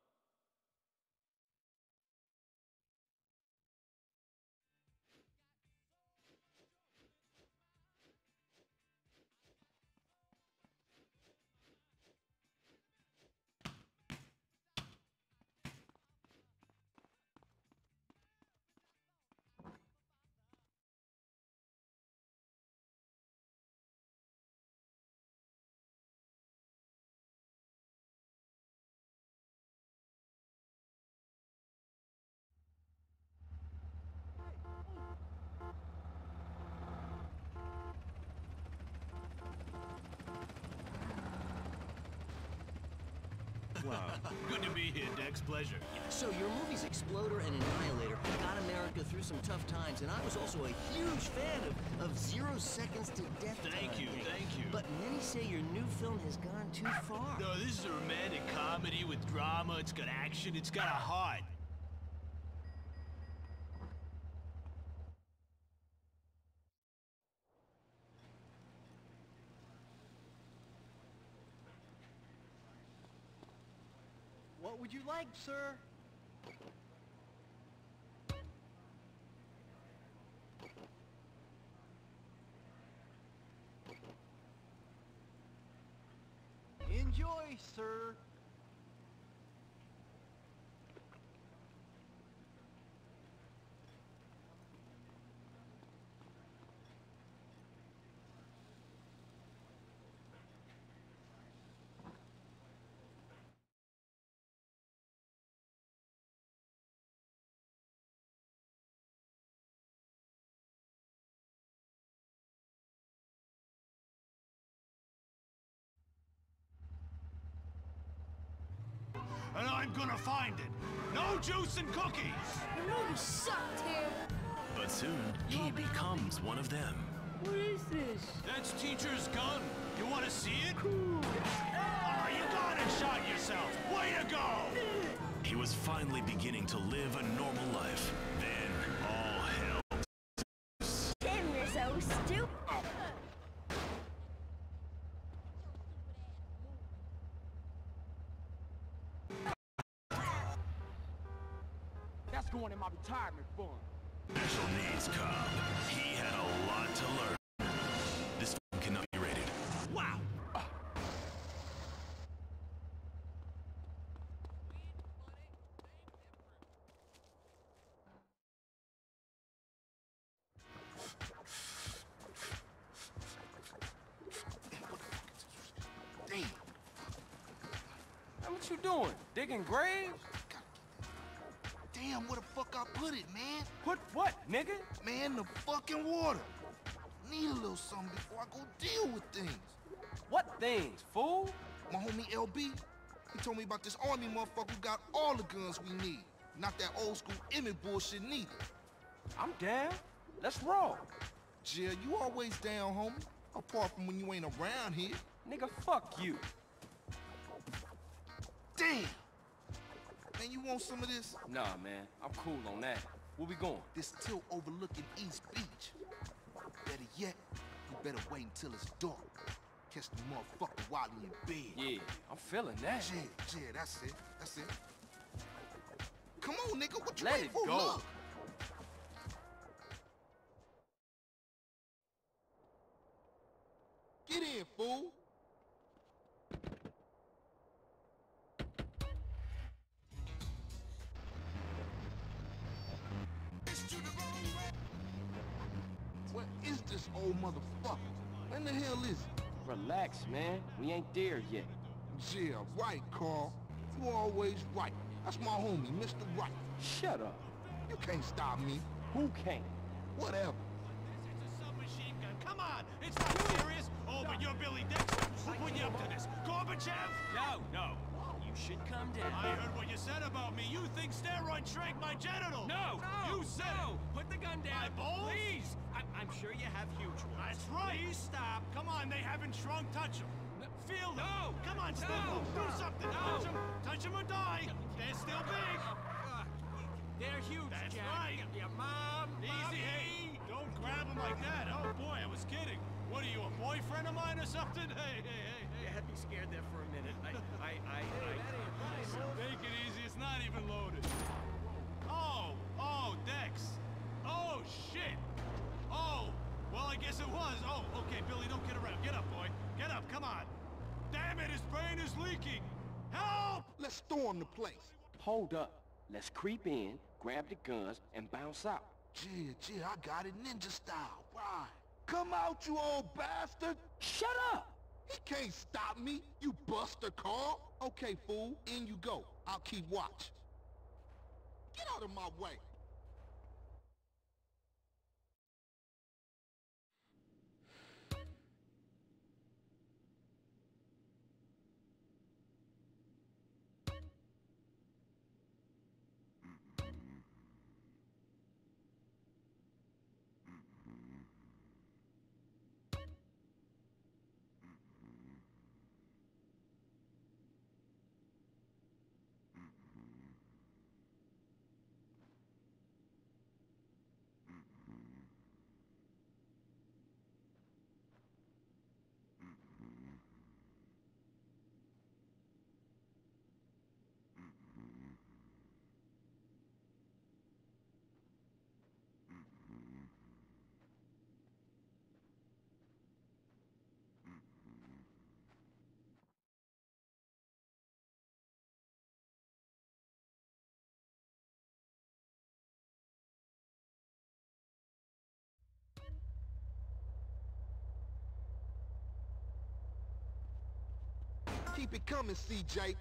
What would you like, sir? Enjoy, sir. And I'm gonna find it. No juice and cookies. Your movie sucked, Tim. But soon, he becomes one of them. What is this? That's teacher's gun. You want to see it? Cool. Oh, you got it. Shot yourself. Way to go. He was finally beginning to live a normal life. my retirement fund. Special needs cop. He had a lot to learn. This cannot be rated. Wow! Uh. Damn! Now what you doing? Digging graves? Damn, where the fuck I put it, man? Put what, nigga? Man, the fucking water. Need a little something before I go deal with things. What things, fool? My homie LB, he told me about this army motherfucker who got all the guns we need. Not that old school Emmet bullshit neither. I'm down. Let's roll. Jill, you always down, homie. Apart from when you ain't around here. Nigga, fuck you. Damn! Man, you want some of this? Nah, man. I'm cool on that. Where we going? This tilt overlooking East Beach. Better yet, you better wait until it's dark. Catch the motherfucker while he in bed. Yeah, I'm feeling that. Yeah, yeah, that's it. That's it. Come on, nigga. What you Let waiting it for? go. Look. Get in, fool. Relax, man. We ain't there yet. Yeah, right, Carl. You always right. That's my homie, Mr. Right. Shut up. You can't stop me. Who can't? Whatever. Submachine gun. Come on. It's not serious. Oh, but you're Billy Dixon. Who put you up to this? Gorbachev? No, no. Should come down. I heard what you said about me. You think steroids shrank my genitals? No. You said it. Put the gun down. My balls? Please. I I'm sure you have huge ones. That's right. Please stop. Come on. They haven't shrunk. Touch them. Feel them. No. Come on, step No. Do something. No. Touch them. Touch them or die. They're still big. Oh, They're huge, That's Jack. right. Your mom, Easy, mommy. hey! Don't grab him like that. Oh boy, I was kidding. What are you, a boyfriend of mine or something? <laughs> Hey, hey, hey, had me scared there for a minute. I, I, I, I... Take it easy. It's not even loaded. Oh, oh, Dex. Oh shit. Oh, well, I guess it was. Oh, okay, Billy, don't get around. Get up, boy. Get up. Come on. Damn it, his brain is leaking. Help! Let's storm the place. Hold up. Let's creep in, grab the guns, and bounce out. Yeah, yeah, I got it ninja style. Right. Come out, you old bastard. Shut up! He can't stop me, you buster Carl. Okay, fool, in you go. I'll keep watch. Get out of my way. Keep it coming, CJ.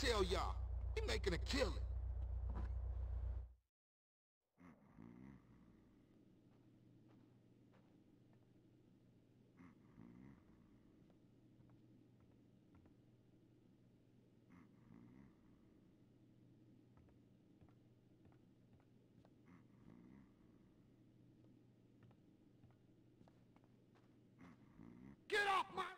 tell y'all, he making a killing. Get off my...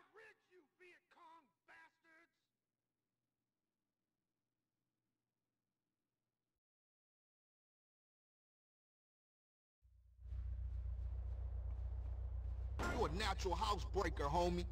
natural housebreaker, homie.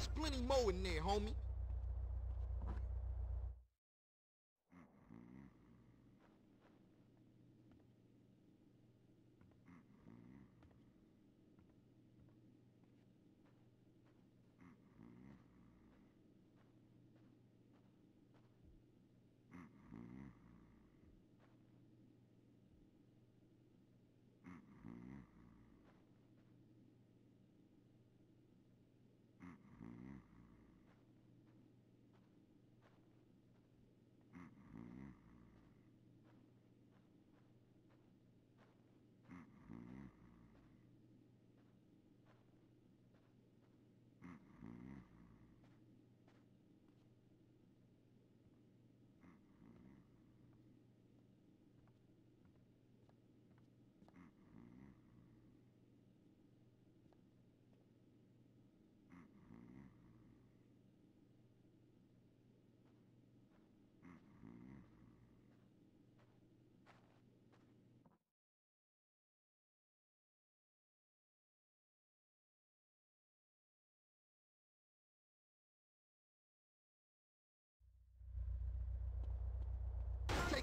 There's plenty more in there, homie.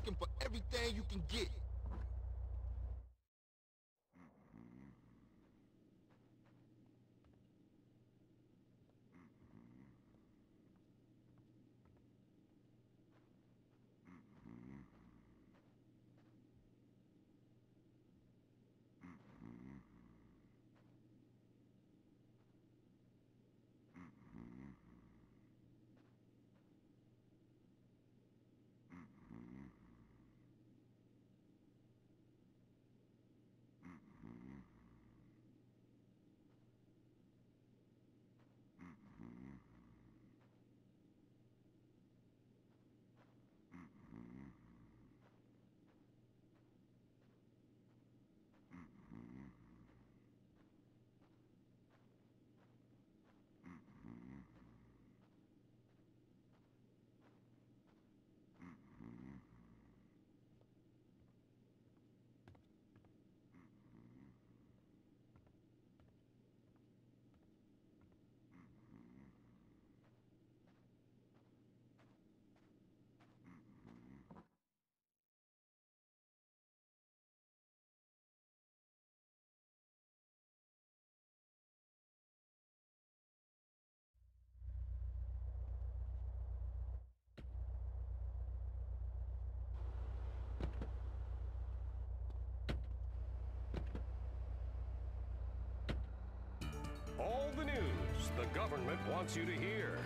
Taking for everything you can get. All the news the government wants you to hear.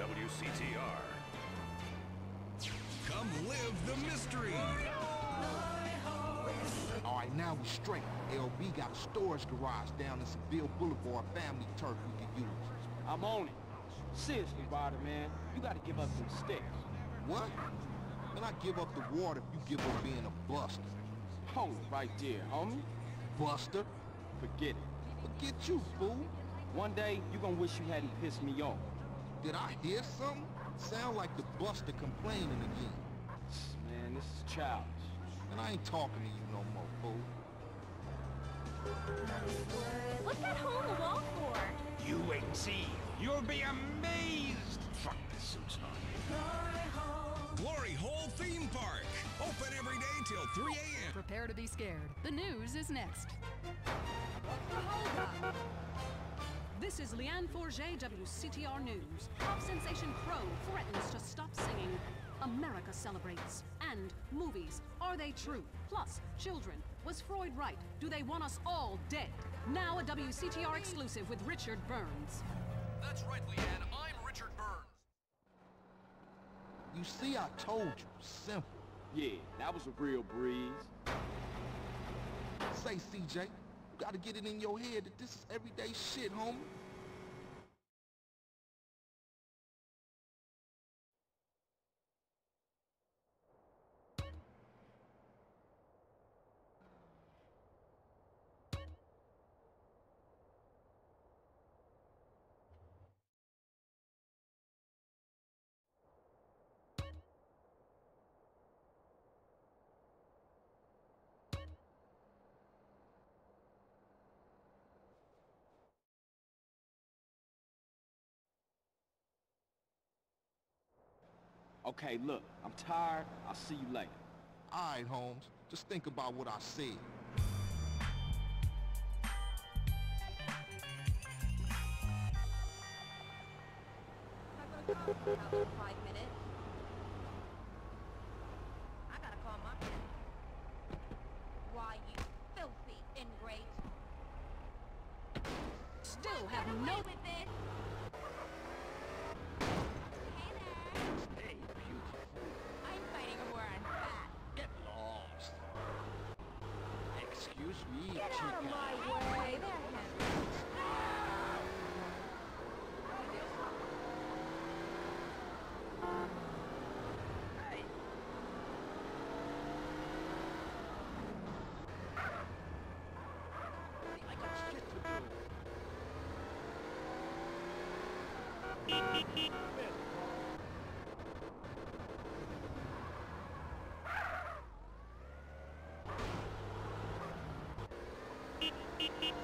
WCTR. Come live the mystery! All right, now we straight. LB got a storage garage down in Seville Boulevard family turf we can use. I'm on it. Seriously, Ryder, man. You gotta give up them sticks. What? Man, I give up the water if you give up being a buster. Hold it right there, homie. Buster? Forget it. Forget you, fool. One day, you're gonna wish you hadn't pissed me off. Did I hear something? Sound like the buster complaining again. Man, this is childish. And I ain't talking to you no more, fool. What's that hole in the wall for? You wait and see. You'll be amazed. Fuck the suits on. Glory Hole Theme Park. Open every day till 3 a.m. Prepare to be scared. The news is next. This is Leanne Forget, WCTR News. Pop sensation Crow threatens to stop singing. America celebrates. And movies. Are they true? Plus, children. Was Freud right? Do they want us all dead? Now a WCTR exclusive with Richard Burns. That's right, Leanne. I'm Richard Burns. You see, I told you. Simple. Yeah, that was a real breeze. Say, CJ, you gotta get it in your head that this is everyday shit, homie. Okay, look, I'm tired. I'll see you later. All right, Holmes. Just think about what I said. Five minutes. I gotta call my man. Why, you filthy ingrate. Still have no... Away with it. Hey there. Hey, beautiful. I'm fighting a war on fat. Get lost. Excuse me, Get chica. out of my way. There, Henry. I got shit to do. Get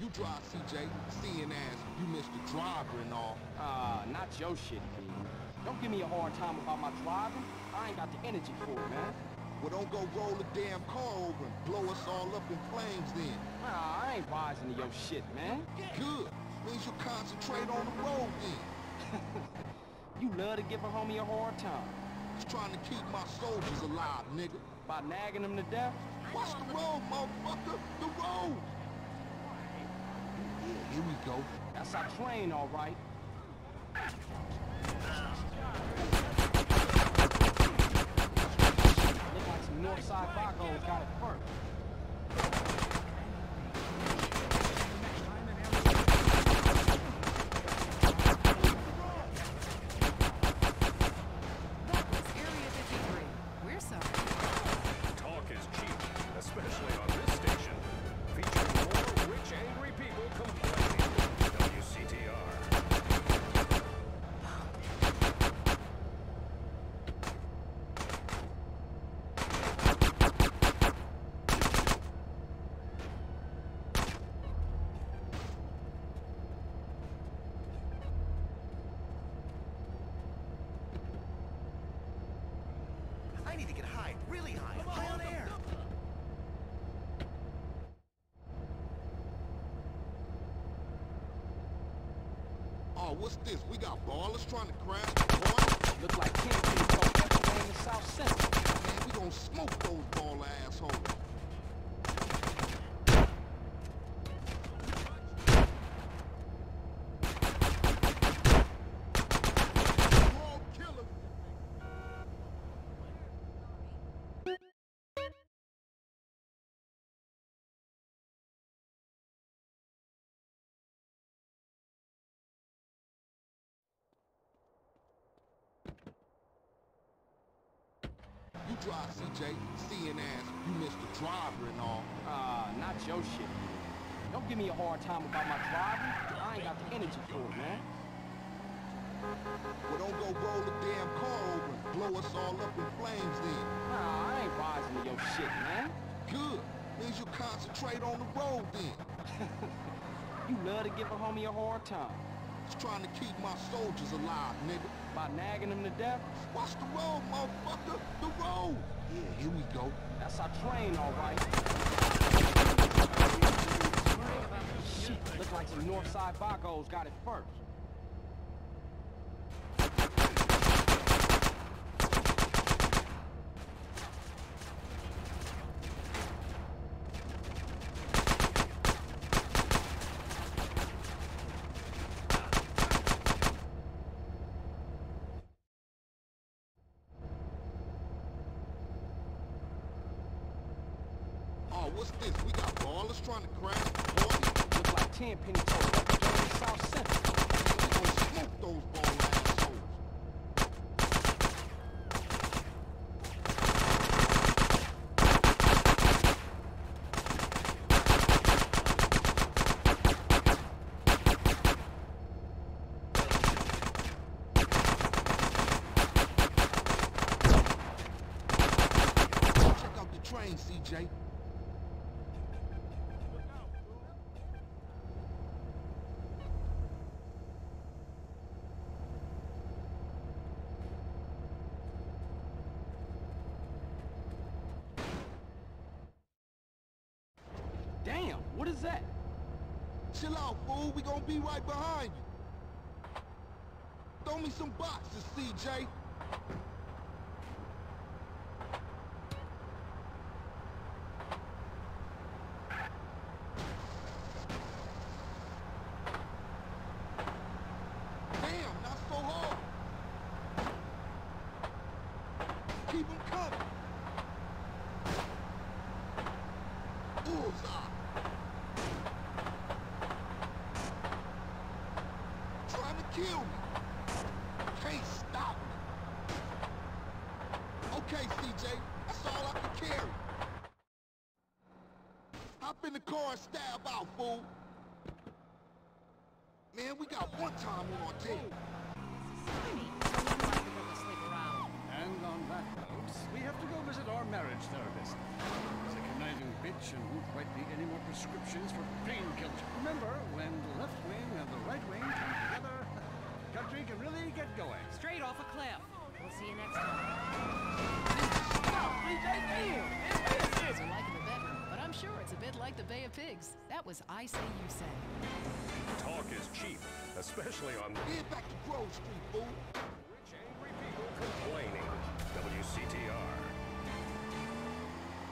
You drive, CJ, seeing as you missed the driver and all. Ah, not your shit, B. Don't give me a hard time about my driving. I ain't got the energy for it, man. Well, don't go roll the damn car over and blow us all up in flames then. Nah, I ain't rising to your shit, man. Good. Means you concentrate on the road then. <laughs> you love to give a homie a hard time. Just trying to keep my soldiers alive, nigga. By nagging them to death? Watch the road, motherfucker! The road! Yeah, here we go. That's our train, all right. Look like some Northside Vagos got it first. This Area 53. We're sorry. Talk is cheap, especially on this station. Featuring more rich, angry people complaining. WCTR. I need to get high, really high, high on air. Oh, what's this? We got ballers trying to crash the party? Look like Kingpin told everyone in the South Central. Man, we gonna smoke those baller assholes. World killer. You drive, CJ, seeing as you missed the driver and all. Ah, not your shit. Don't give me a hard time about my driving. I ain't got the energy for it, man. Well, don't go roll the damn car over and blow us all up in flames then. Nah, I ain't rising to your shit, man. Good. Means you concentrate on the road then. <laughs> You love to give a homie a hard time. Just trying to keep my soldiers alive, nigga. By nagging them to death? Watch the road, motherfucker. The road. Yeah, here we go. That's our train, all right. Shit, look like some Northside Vagos got it first. Oh, what's this? We got ballers trying to crash the party? Look like Tenpenny told everyone in South Central. We gonna smoke those assholes. Check out the train, CJ. Damn, what is that? Chill out, fool. We gonna be right behind you. Throw me some boxes, CJ. Damn, not so hard. Keep them coming. Bullseye. Trying to kill me. Can't stop me. Okay, CJ, that's all I can carry. Hop in the car and stab out, fool. Man, we got one time on our team. And on that note, we have to go visit our marriage therapist. Second night in itch and won't write me any more prescriptions for painkillers. Remember, when the left wing and the right wing come together, country can really get going. Straight off a cliff. We'll see you next time. Kids are liking the bedroom, but I'm sure it's a bit like the Bay of Pigs. That was I Say You Say. Talk is cheap, especially on Get back to Grove Street, fool. rich, angry people complaining. WCTR.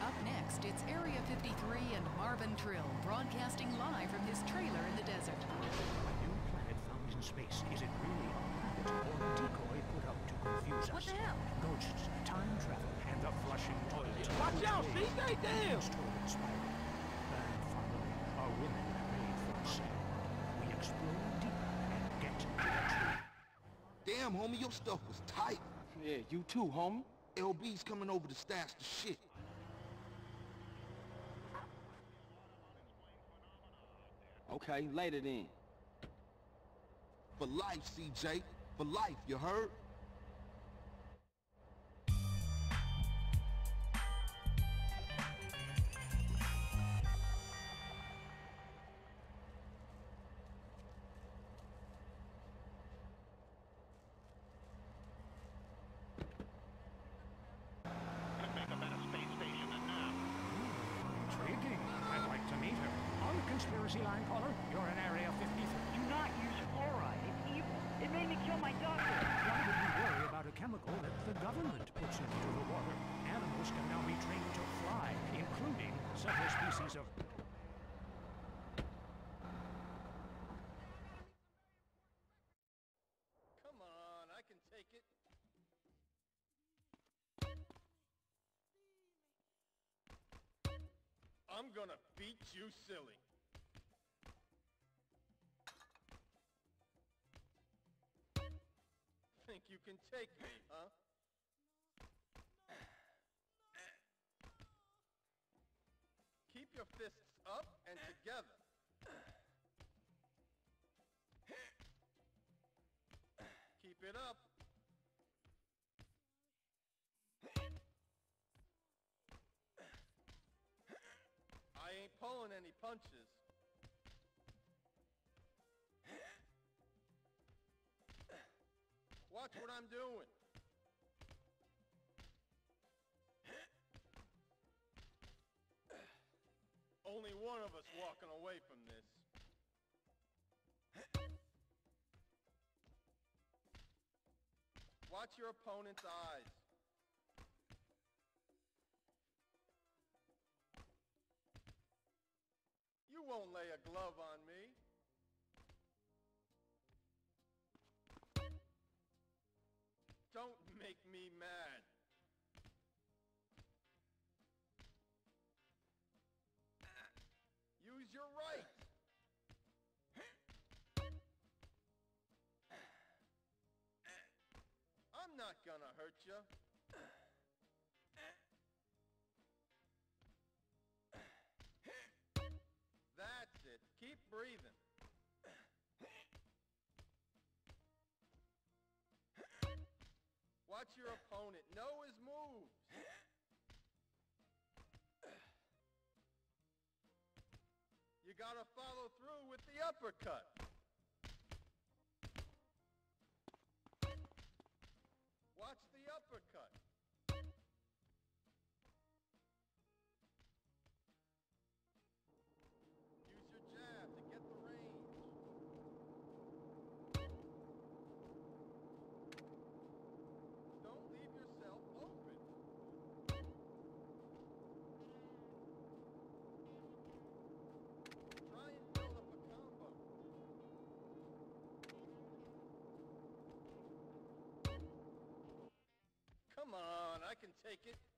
Up next, it's Area 53 and Marvin Trill broadcasting live from his trailer in the desert. A new planet found in space. Is it really a planet or a decoy put up to confuse us? What the hell? Ghosts, time travel, and the flushing toilet. Watch out, Toilet, CJ, damn! Toilet spiral. And finally, are women made for sale? We explore deeper and get to the. Damn, homie, your stuff was tight. Yeah, you too, homie. LB's coming over to stash the shit. Okay, later then. For life, CJ. For life, you heard? The line, caller, you're in Area 53. Do not use fluoride. It's evil. It made me kill my doctor. Why would you worry about a chemical that the government puts into the water? Animals can now be trained to fly, including several species of... Come on, I can take it. I'm gonna beat you silly. Can take me, huh? Keep your fists up and together. Keep it up. I ain't pulling any punches. Watch what I'm doing. Only one of us walking away from this. Watch your opponent's eyes. You won't lay a glove on me. Gonna hurt you. That's it. Keep breathing. Watch your opponent. Know his moves. You gotta follow through with the uppercut. Can take it.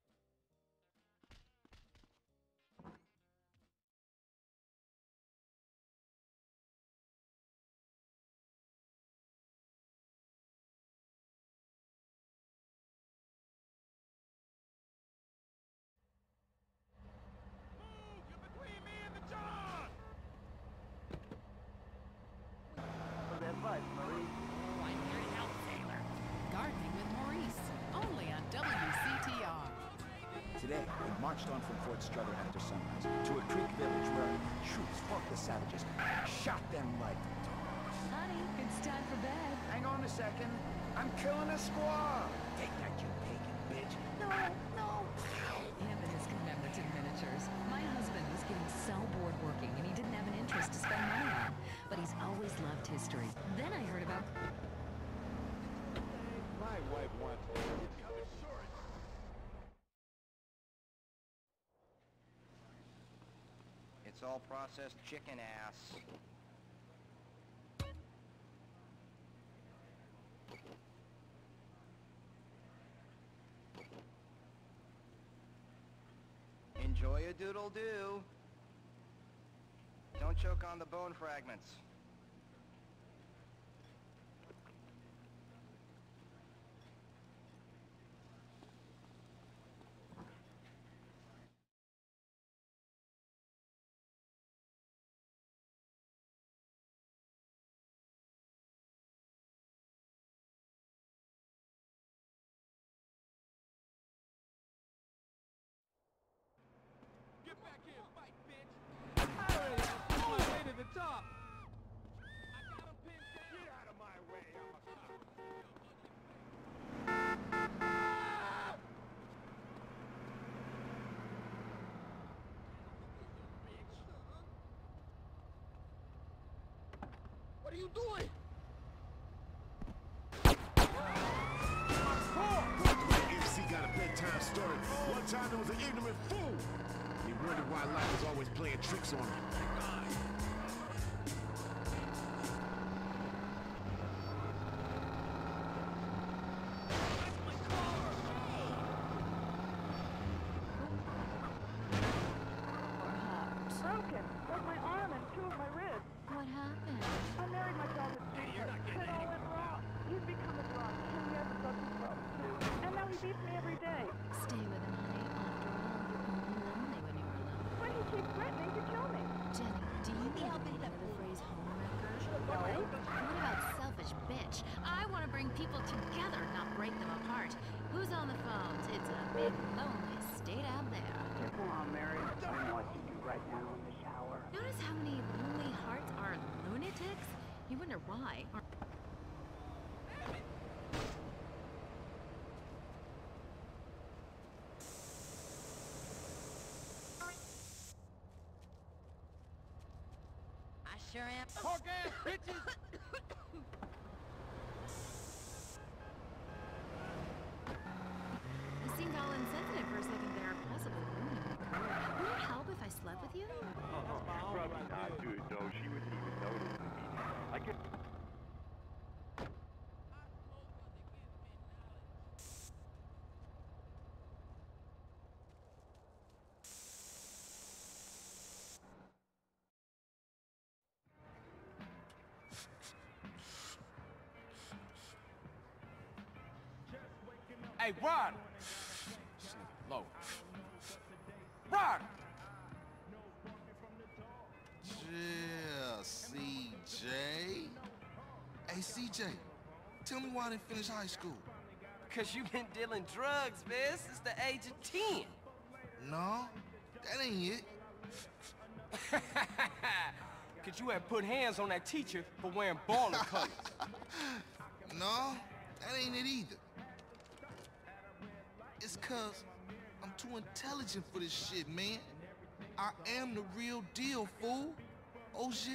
Marched on from Fort Strother after sunrise to a creek village where troops fought the savages, shot them like dogs. Honey, it's time for bed. Hang on a second. I'm killing a squaw. Take that, you pagan bitch. No, no. Him and his commemorative miniatures. My husband was getting so bored working and he didn't have an interest to spend money on. But he's always loved history. Then I heard about... My wife wants It's all processed chicken ass. Enjoy a doodle-doo. Don't choke on the bone fragments. Get back here and fight, bitch! I already have to my way to the top! I got him pinned down! Get out of my way! I'm a What are you doing? Got a bedtime story. One time there was an ignorant fool. He wondered why life was always playing tricks on him. Broken. Broke my arm and two of my ribs. What happened? I married my daughter's teacher. It all went wrong. He's become a drunk. and he has a broken throat, too. And now he beats me every day. Stay with him, honey. After all, you're only lonely when you're alone. But he keeps threatening to kill me. Jenny, do you think you know the phrase homewrecker? No. What about selfish bitch? I want to bring people together, not break them apart. Who's on the phones? It's a big, lonely state out there. Come on, Mary. I know what you do right now in the shower. Notice how many lonely hearts are lunatics? You wonder why. Or I sure am. Punk ass bitches! Hey, Ron! Low. Ron! Yeah, CJ. Hey, CJ, tell me why I didn't finish high school. Cause you been dealing drugs, man, since the age of 10. No, that ain't it. <laughs> Cause you had put hands on that teacher for wearing Ballas <laughs> colors. No, that ain't it either. It's cause I'm too intelligent for this shit, man. I am the real deal, fool. Oh shit.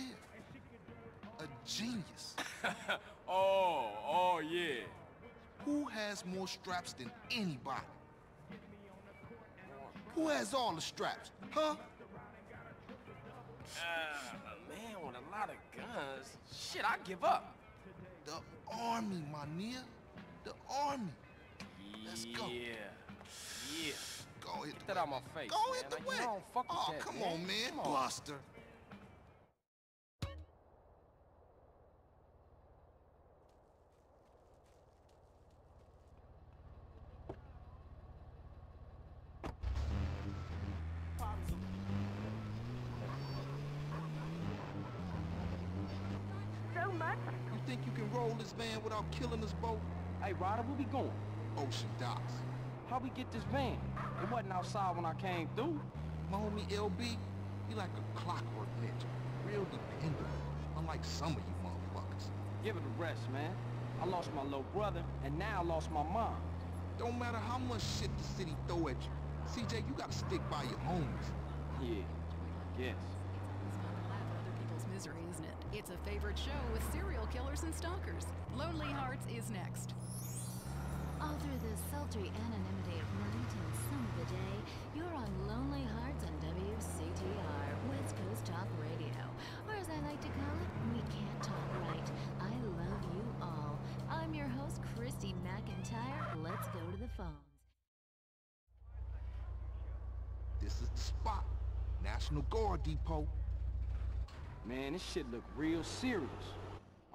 A genius. <laughs> oh, oh yeah. Who has more straps than anybody? Who has all the straps, huh? Uh, a man with a lot of guns. Shit, I give up. The army, my nigga. The army. Let's go. Yeah. Yeah. Go hit Get that out my face. Go man. hit the Like, wet. Don't fuck with oh, that, come man. on, man. Come on. Buster. So much? You think you can roll this van without killing us both? Hey, Ryder, where we going? Ocean docks. How we get this van? It wasn't outside when I came through. My homie LB, he like a clockwork ninja. Real dependable. Unlike some of you motherfuckers. Give it a rest, man. I lost my little brother, and now I lost my mom. Don't matter how much shit the city throw at you. CJ, you gotta stick by your homies. Yeah, I guess. It's fun to laugh at other people's misery, isn't it? It's a favorite show with serial killers and stalkers. Lonely Hearts is next. All through the sultry anonymity of Marieton some of the day, you're on Lonely Hearts on WCTR, West Coast Talk Radio. Or as I like to call it, We Can't Talk Right. I love you all. I'm your host, Christy MacIntyre. Let's go to the phones. This is the spot. National Guard Depot. Man, this shit look real serious.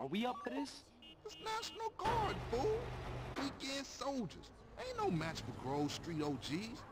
Are we up for this? It's National Guard, fool. Weekend soldiers. Ain't no match for Grove Street OGs.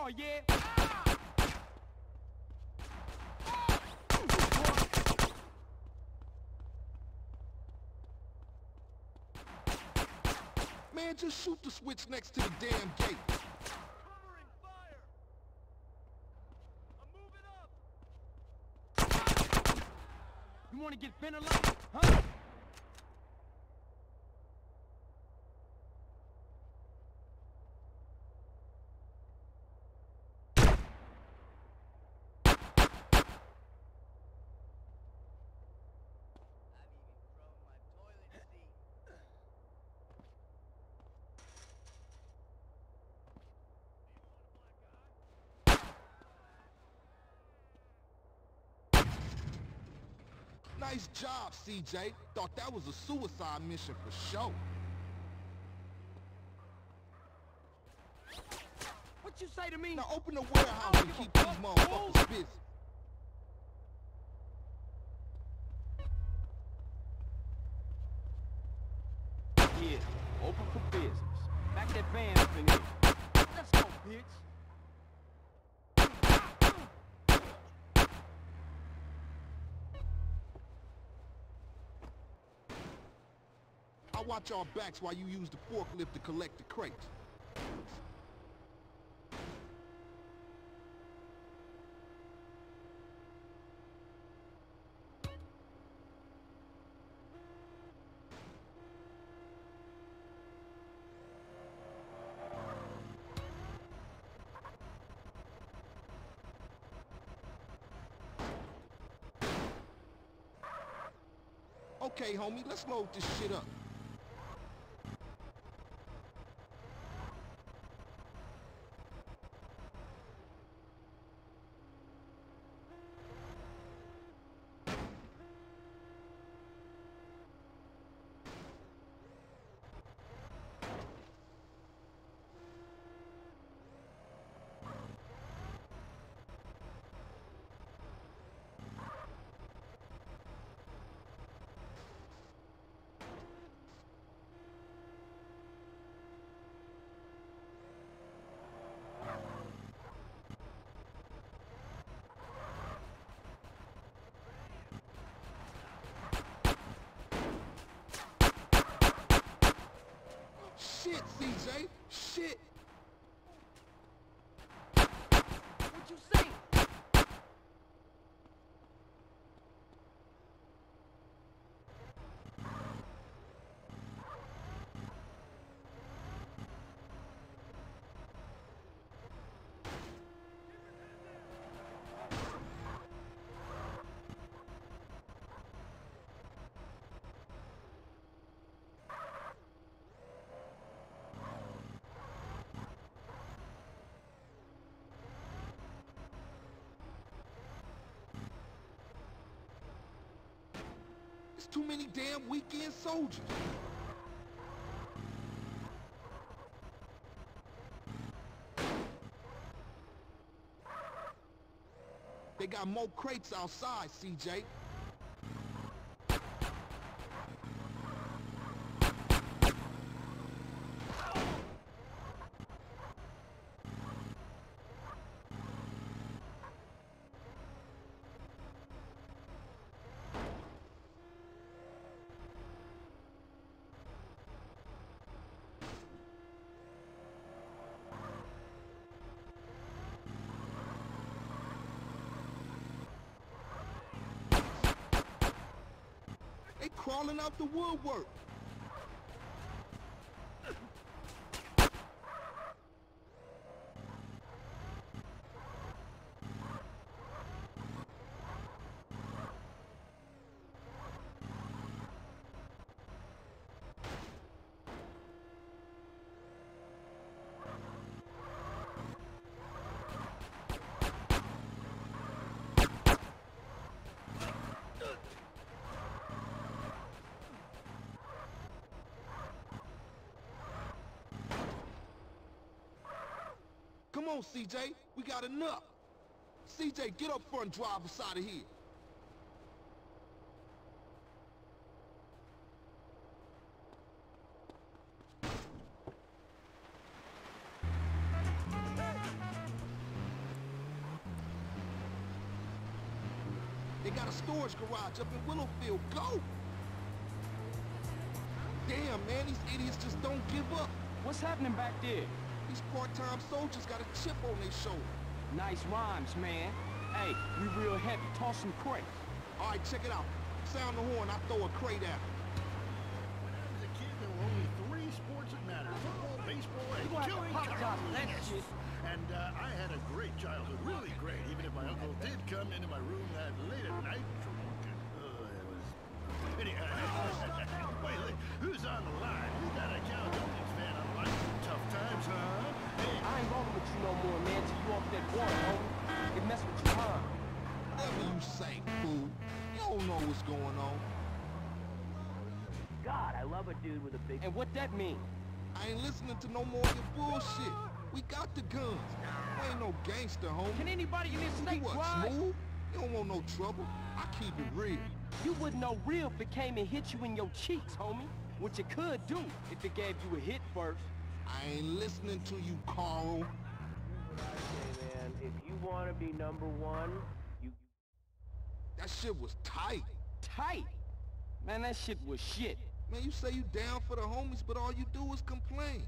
Oh, yeah? Man, just shoot the switch next to the damn gate. You wanna get ventilated, huh? Nice job, CJ. Thought that was a suicide mission for sure. What you say to me? Now open the warehouse and keep these motherfuckers busy. Yeah, open for business. Back that van up in here. Let's go, bitch. Watch our backs while you use the forklift to collect the crates. Okay, homie, let's load this shit up. Shit, CJ. Shit. What you say? Too many damn weekend soldiers. They got more crates outside, CJ. Out the woodwork. Come on, CJ. We got enough. CJ, get up front and drive us out of here. They got a storage garage up in Willowfield. Go! Damn, man, these idiots just don't give up. What's happening back there? These part-time soldiers got a chip on their shoulder. Nice rhymes, man. Hey, we real heavy. Toss some crates. All right, check it out. Sound the horn, I throw a crate at 'em. When I was a kid, there were only three sports that mattered. Football, baseball, and You gonna killing apologize for that cartoonists. shit. And uh, I had a great childhood, really great, even if my uncle did come into my room that late at night drunk. And, uh, it was... Anyhow, <laughs> wait, look, who's on the line? I ain't rolling with you no more, man, till you off that water, homie. It mess with your mind. Whatever you say, fool. You don't know what's going on. God, I love a dude with a big... And what that mean? I ain't listening to no more of your bullshit. We got the guns. We ain't no gangster, homie. Can anybody in this You state what, drive? smooth? You don't want no trouble. I keep it real. You wouldn't know real if it came and hit you in your cheeks, homie. What you could do if it gave you a hit first. I ain't listening to you, Carl. Hey, man, if you want to be number one, you... That shit was tight. Tight? Man, that shit was shit. Man, you say you down for the homies, but all you do is complain.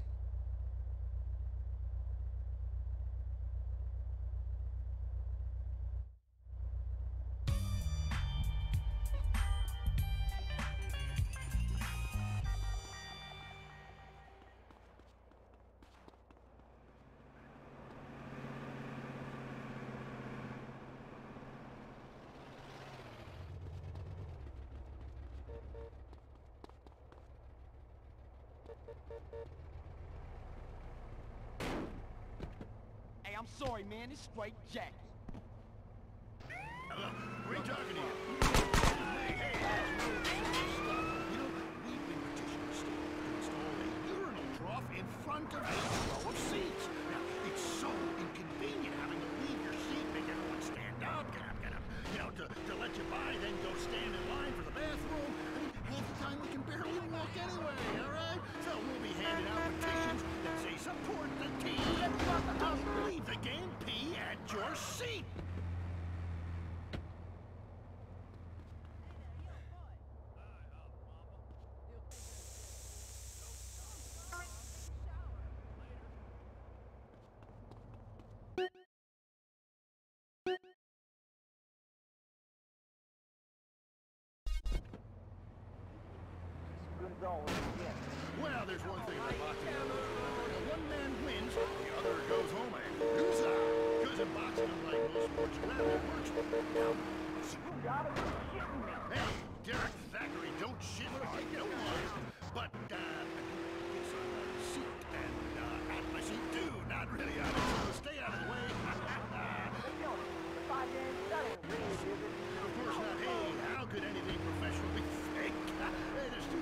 Gonzalez again. Well, there's one thing about boxing. When one man wins, the other goes home and loser. Because in boxing, unlike most sports, gravity works. Now, You gotta be shitting me. hey, Derek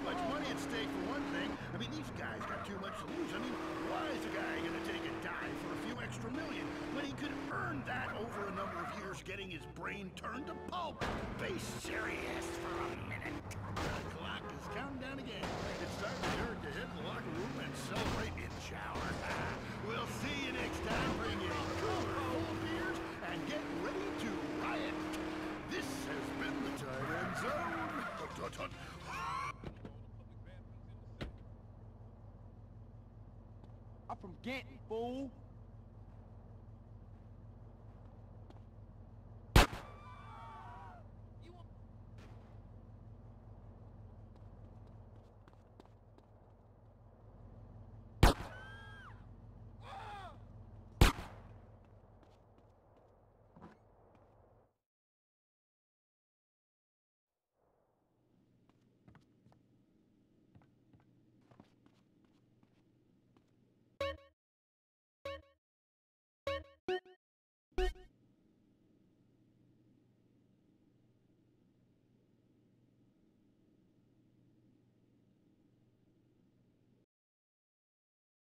much money at stake for one thing. I mean, these guys got too much to lose. I mean, why is a guy gonna take a dive for a few extra million when he could earn that over a number of years getting his brain turned to pulp. Face serious for a minute. The clock is counting down again. It's time for Derek to to the locker room and celebrate in shower. <laughs> we'll see you next time. Bring in cooler full beers and get ready to riot. This has been the Tight End Zone. Ganton, fool.